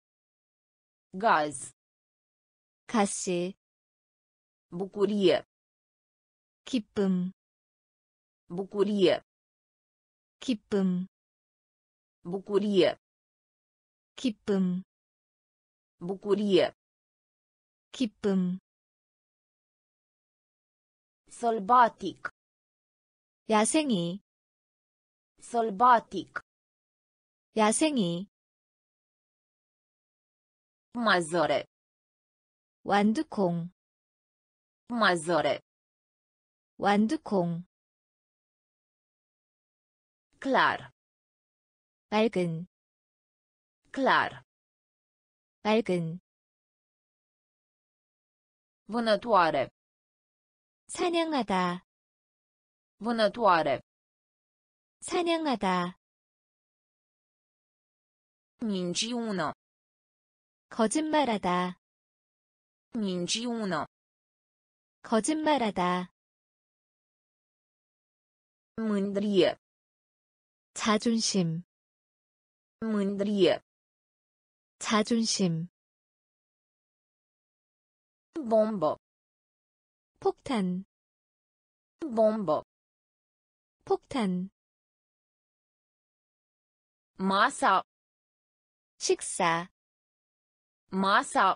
Gaz. 가시, Bucurie. 기쁨, Bucurie. 기쁨, Bucurie. 기쁨, Bucurie. 기쁨, Sălbatic. 야생이, Sălbatic. 야생이, Mazăre. 완두콩, Mazăre. 완두콩, Clar. 맑은, Clar. 맑은, Vânătoare. 사냥하다, Vânătoare. 사냥하다, Minciună. 거짓말하다, Minciună. 거짓말하다, Mândrie. 자존심, Mândrie. 자존심, bombă 폭탄 bombă 폭탄 masa 식사 masa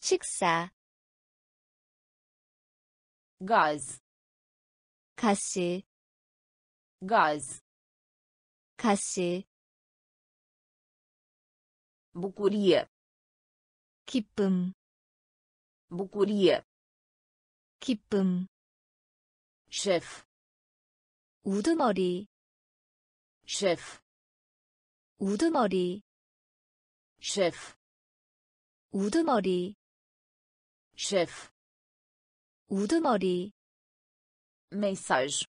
식사 gaz 가시 gaz 가시 bucurie 기쁨 bucurie 기쁨 șef 우두머리 șef 우두머리 șef 우두머리 șef 우두머리 mesaj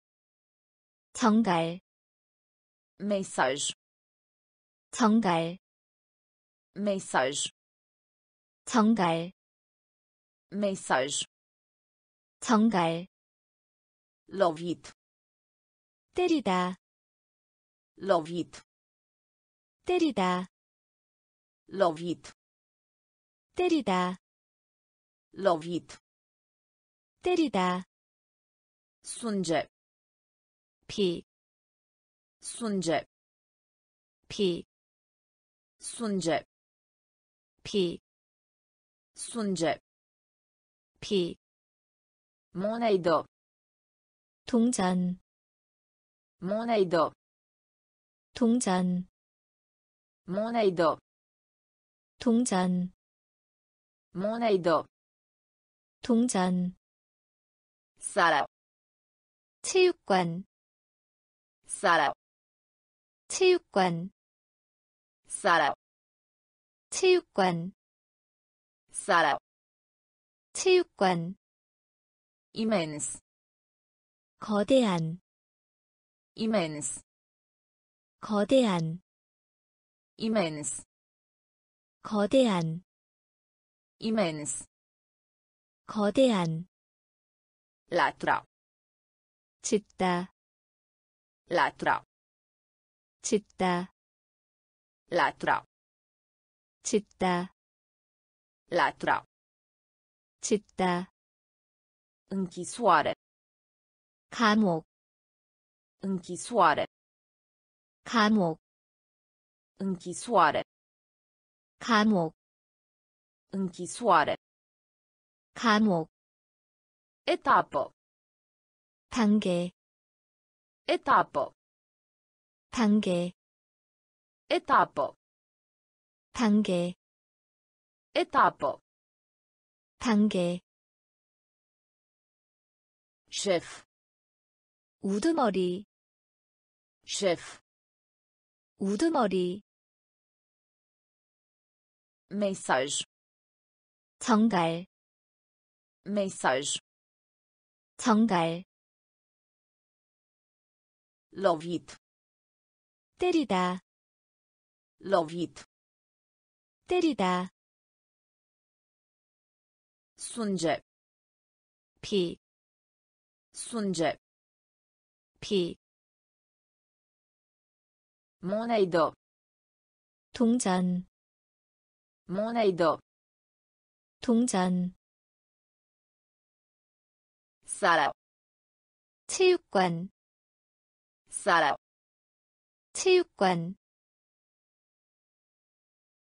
정갈 mesaj 정갈 mesaj 정갈 mesaj 정갈 lovit 때리다 lovit 때리다 lovit 때리다 lovit 때리다 sunge 피, sunge 피, sunge 피, sunge 피, monedă 동전, monedă 동전, monedă 동전, monedă 동전, sală 체육관, sală 체육관, sală 체육관, sală 체육관, imens 거대한, imens 거대한, imens 거대한, imens 거대한, latura 짓다, latura 짓다, latura 짓다, latura 짓다, închisoare 감옥, închisoare 감옥, închisoare 감옥, închisoare 감옥, etapă 단계, etapă 단계, etapă 단계, etapă 단계, șef 우두머리, șef 우두머리, mesaj 정갈, mesaj 정갈, lovit 때리다, lovit 때리다, sunge 피, sunge 피, monedă 동전, monedă 동전, sală 체육관, sală 체육관,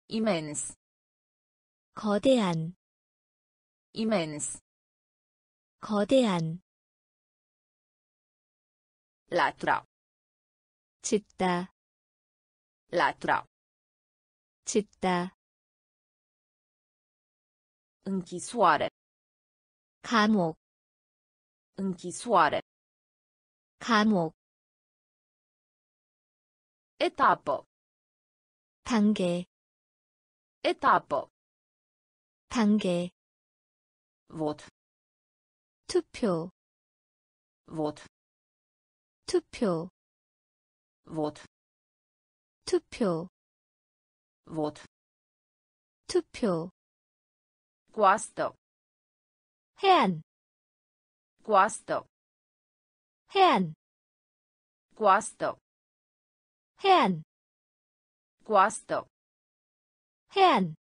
imens 거대한, imens 거대한, latura 짓다, latura 짓다, închisoare 감옥, închisoare 감옥, etapă 단계, etapă 단계, vot 투표, vot 투표, vot 투표, vot 투표, coastă 해안, coastă 해안, coastă 해안, coastă 해안,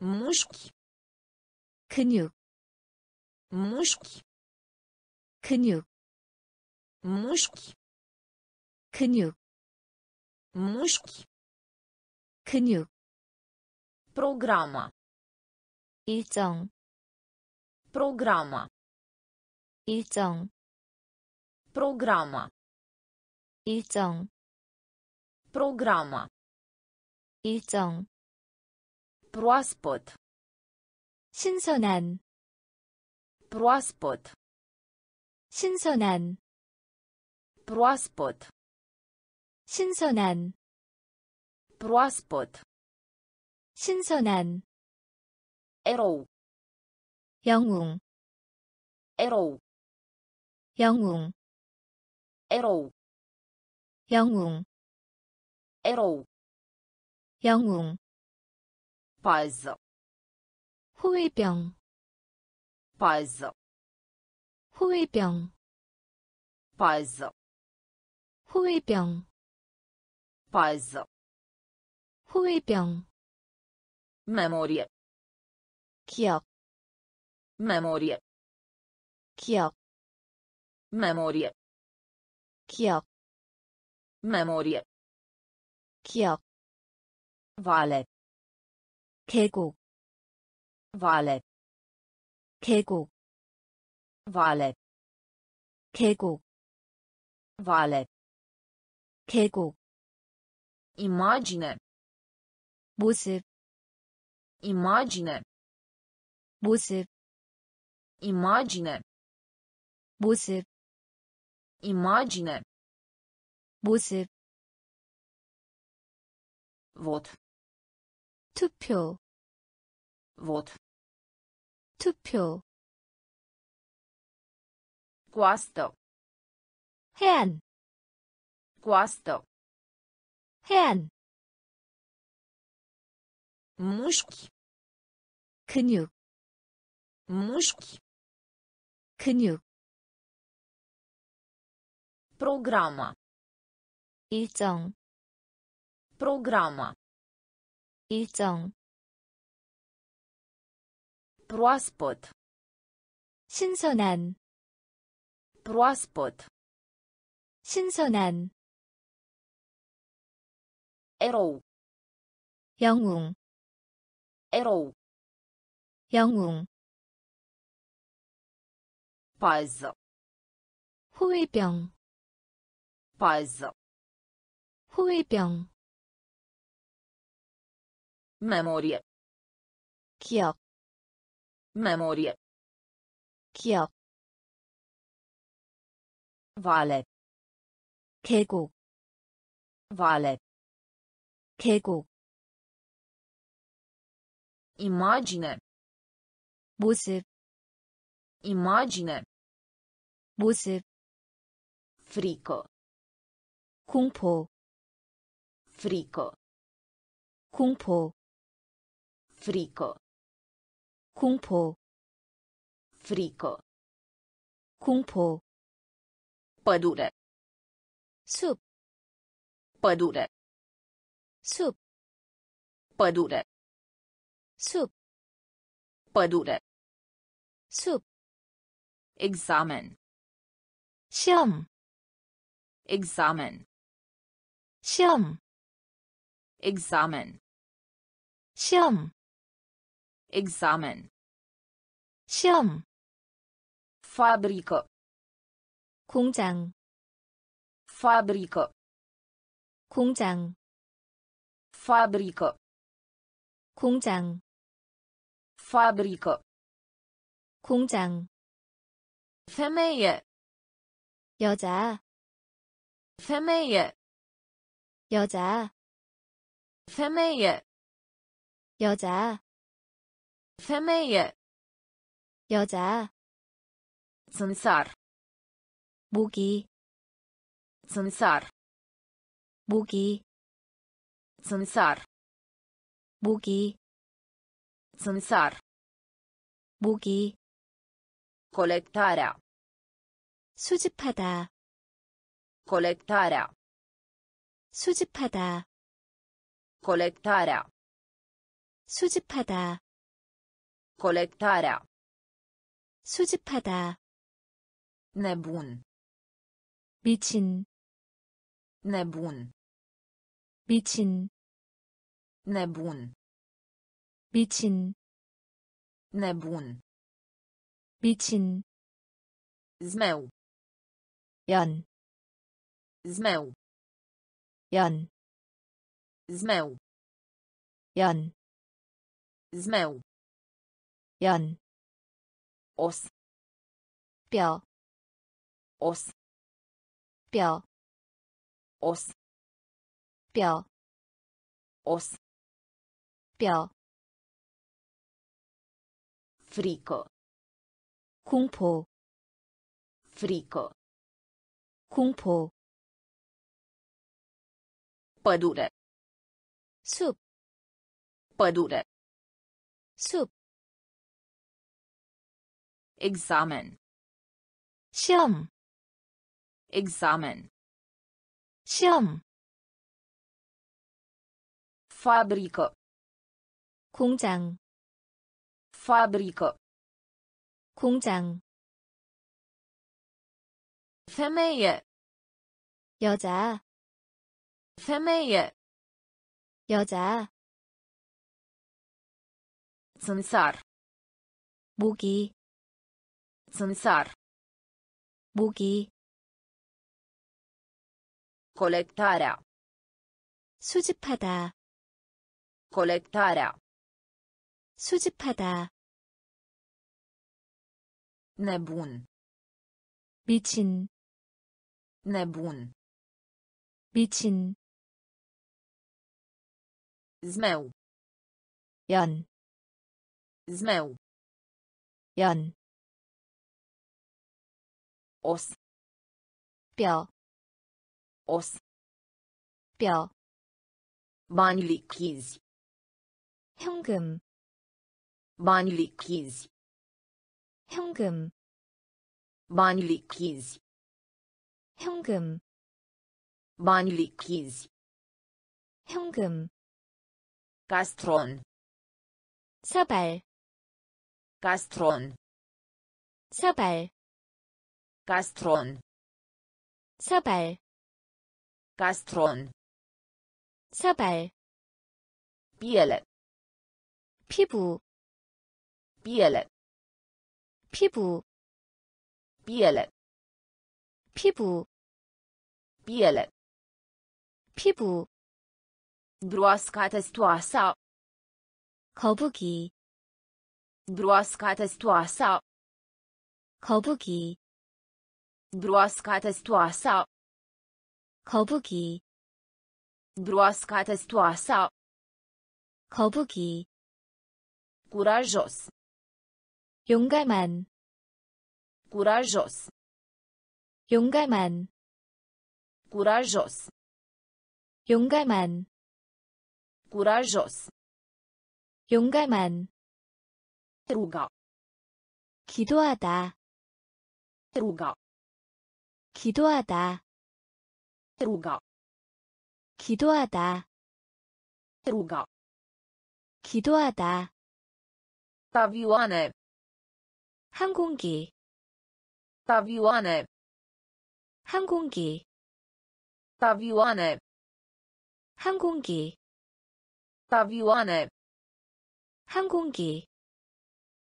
mușchi 근육, Mușchi. 근육, Mușchi. 근육, Mușchi. 근육, Programa. 일정, Programa. 일정, Programa. 일정, Programa. 일정, Proaspăt. 신선한, Proaspăt. 신선한, Proaspăt. 신선한, Proaspăt. 신선한, Erou. 영웅, Erou. 영웅, Erou. 영웅, Erou. 영웅, Pază. 호위병, Pază. 호위병, Pază. 호위병, Pază. 호위병, Memorie. 기억, Memorie. 기억, Memorie. 기억, Memorie. 기억, Vale. 계곡, Vale. 계곡, Vale. 계곡, Vale. 계곡, Imagine. 모습, Imagine. 모습, Imagine. 모습, Imagine. 모습, Vot. 투표, Vot. 투표, Coastă. 해안, Coastă. 해안, Mușchi. 근육, Mușchi. 근육, Programa. 일정, Programa. 일정, Proaspăt. 신선한, Proaspăt. 신선한, Erou. 영웅, Erou. 영웅, Pază. 호위병, Pază. 호위병, Memorie. 기억, Memorie. 기억, Vale. 계곡, Vale. 계곡, Imagine. 모습, Imagine. 모습, Frică. 공포, Frică. 공포, Frică. 공포, Frică. 공포, Pădure. 숲, Pădure. 숲, Pădure. 숲, Pădure. 숲, Examen. 시험, Examen. 시험, Examen. 시험, Examen. 시험, Fabrică. 공장, Fabrică. 공장, Fabrică. 공장, Fabrică. 공장, Femeie. 여자, Femeie. 여자, Femeie. 여자, Femeie. 여자, Țânțar. 모기, Țânțar. 모기, Țânțar. 모기, Țânțar. 모기, Colectarea. 수집하다, Colectarea. 수집하다, Colectarea. 수집하다, Colectarea. 수집하다, Nebun. 미친, Nebun. 미친, Nebun. 미친, Nebun. 미친, Zmeu. 연, Zmeu. 연, Zmeu. 연, Zmeu. 연, Os. 뼈, Os. 뼈, Os. 뼈, Os. 뼈, Frică. 공포, Frică. 공포, Pădure. 숲, Pădure. 숲, Examen. 시험, Examen. 시험, Fabrică. 공장, Fabrică. 공장, Femeie. 여자, Femeie. 여자, Țânțar. 모기, Țânțar. 모기, Colectarea. 수집하다, Colectarea. 수집하다, Nebun. 미친, Nebun. 미친, Zmeu. 연, Zmeu. 연, Os. 뼈, Os. 뼈, Bani lichizi. 현금, Bani lichizi. 현금, Bani lichizi. 현금, Bani lichizi. 현금, Castron. 사발, Castron. 사발, Castron. 사발, Castron. 사발, Piele. 피부, Piele. 피부, Piele. 피부, Piele. 피부, Broasca testoasa. 거북이, Broasca testoasa. 거북이, Broasca testoasa. 거북이, Broasca testoasa. 거북이, Curajos. 용감한, Curajos. 용감한, Curajos. 용감한, Curajos. 용감한, Ruga. 기도하다, Ruga. 기도하다, Ruga. 기도하다, Ruga. 기도하다, Avioane. 항공기, Avioane. 항공기, Avioane. 항공기, Avioane. 항공기,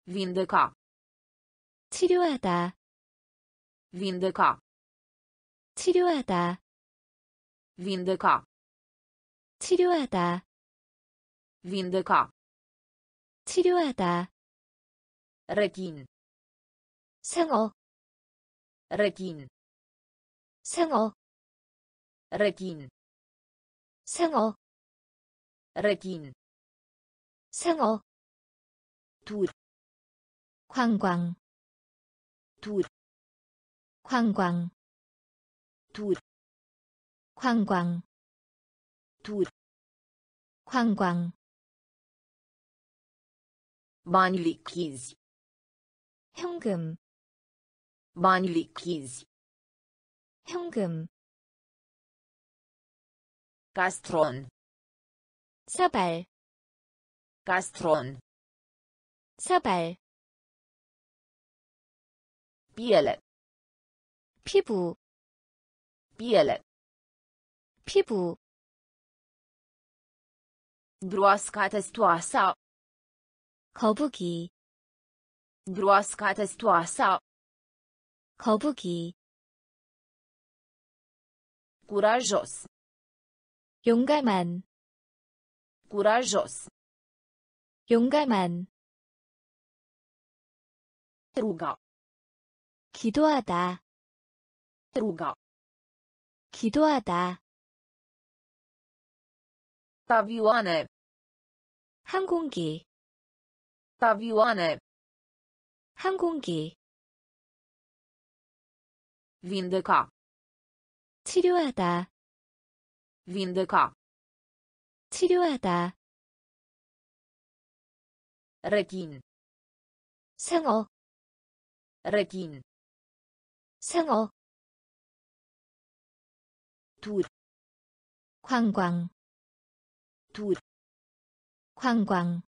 Vindeca. 치료하다, Vindeca. 치료하다, Vindeca. 치료하다, Vindeca. 치료하다, Rechin. 상어, Rechin. 상어, Rechin. 상어, Rechin. 상어, Tur. 관광, Tur. 관광, Tur. 관광, Tur. 관광, lichizi. 현금, lichizi. 현금, Castron. 사발, Castron. 사발, piele, 피부, piele, 피부, broasca testoasa, 거북이, broasca testoasa, 거북이, curajos, 용감한, curajos, 용감한, ruga, 기도하다, ruga, 기도하다, avioane, 항공기, avioane, 항공기, vindeca, 치료하다, vindeca, 치료하다, rechin, 상어, rechin, 상어, tur, 관광, tur, 관광,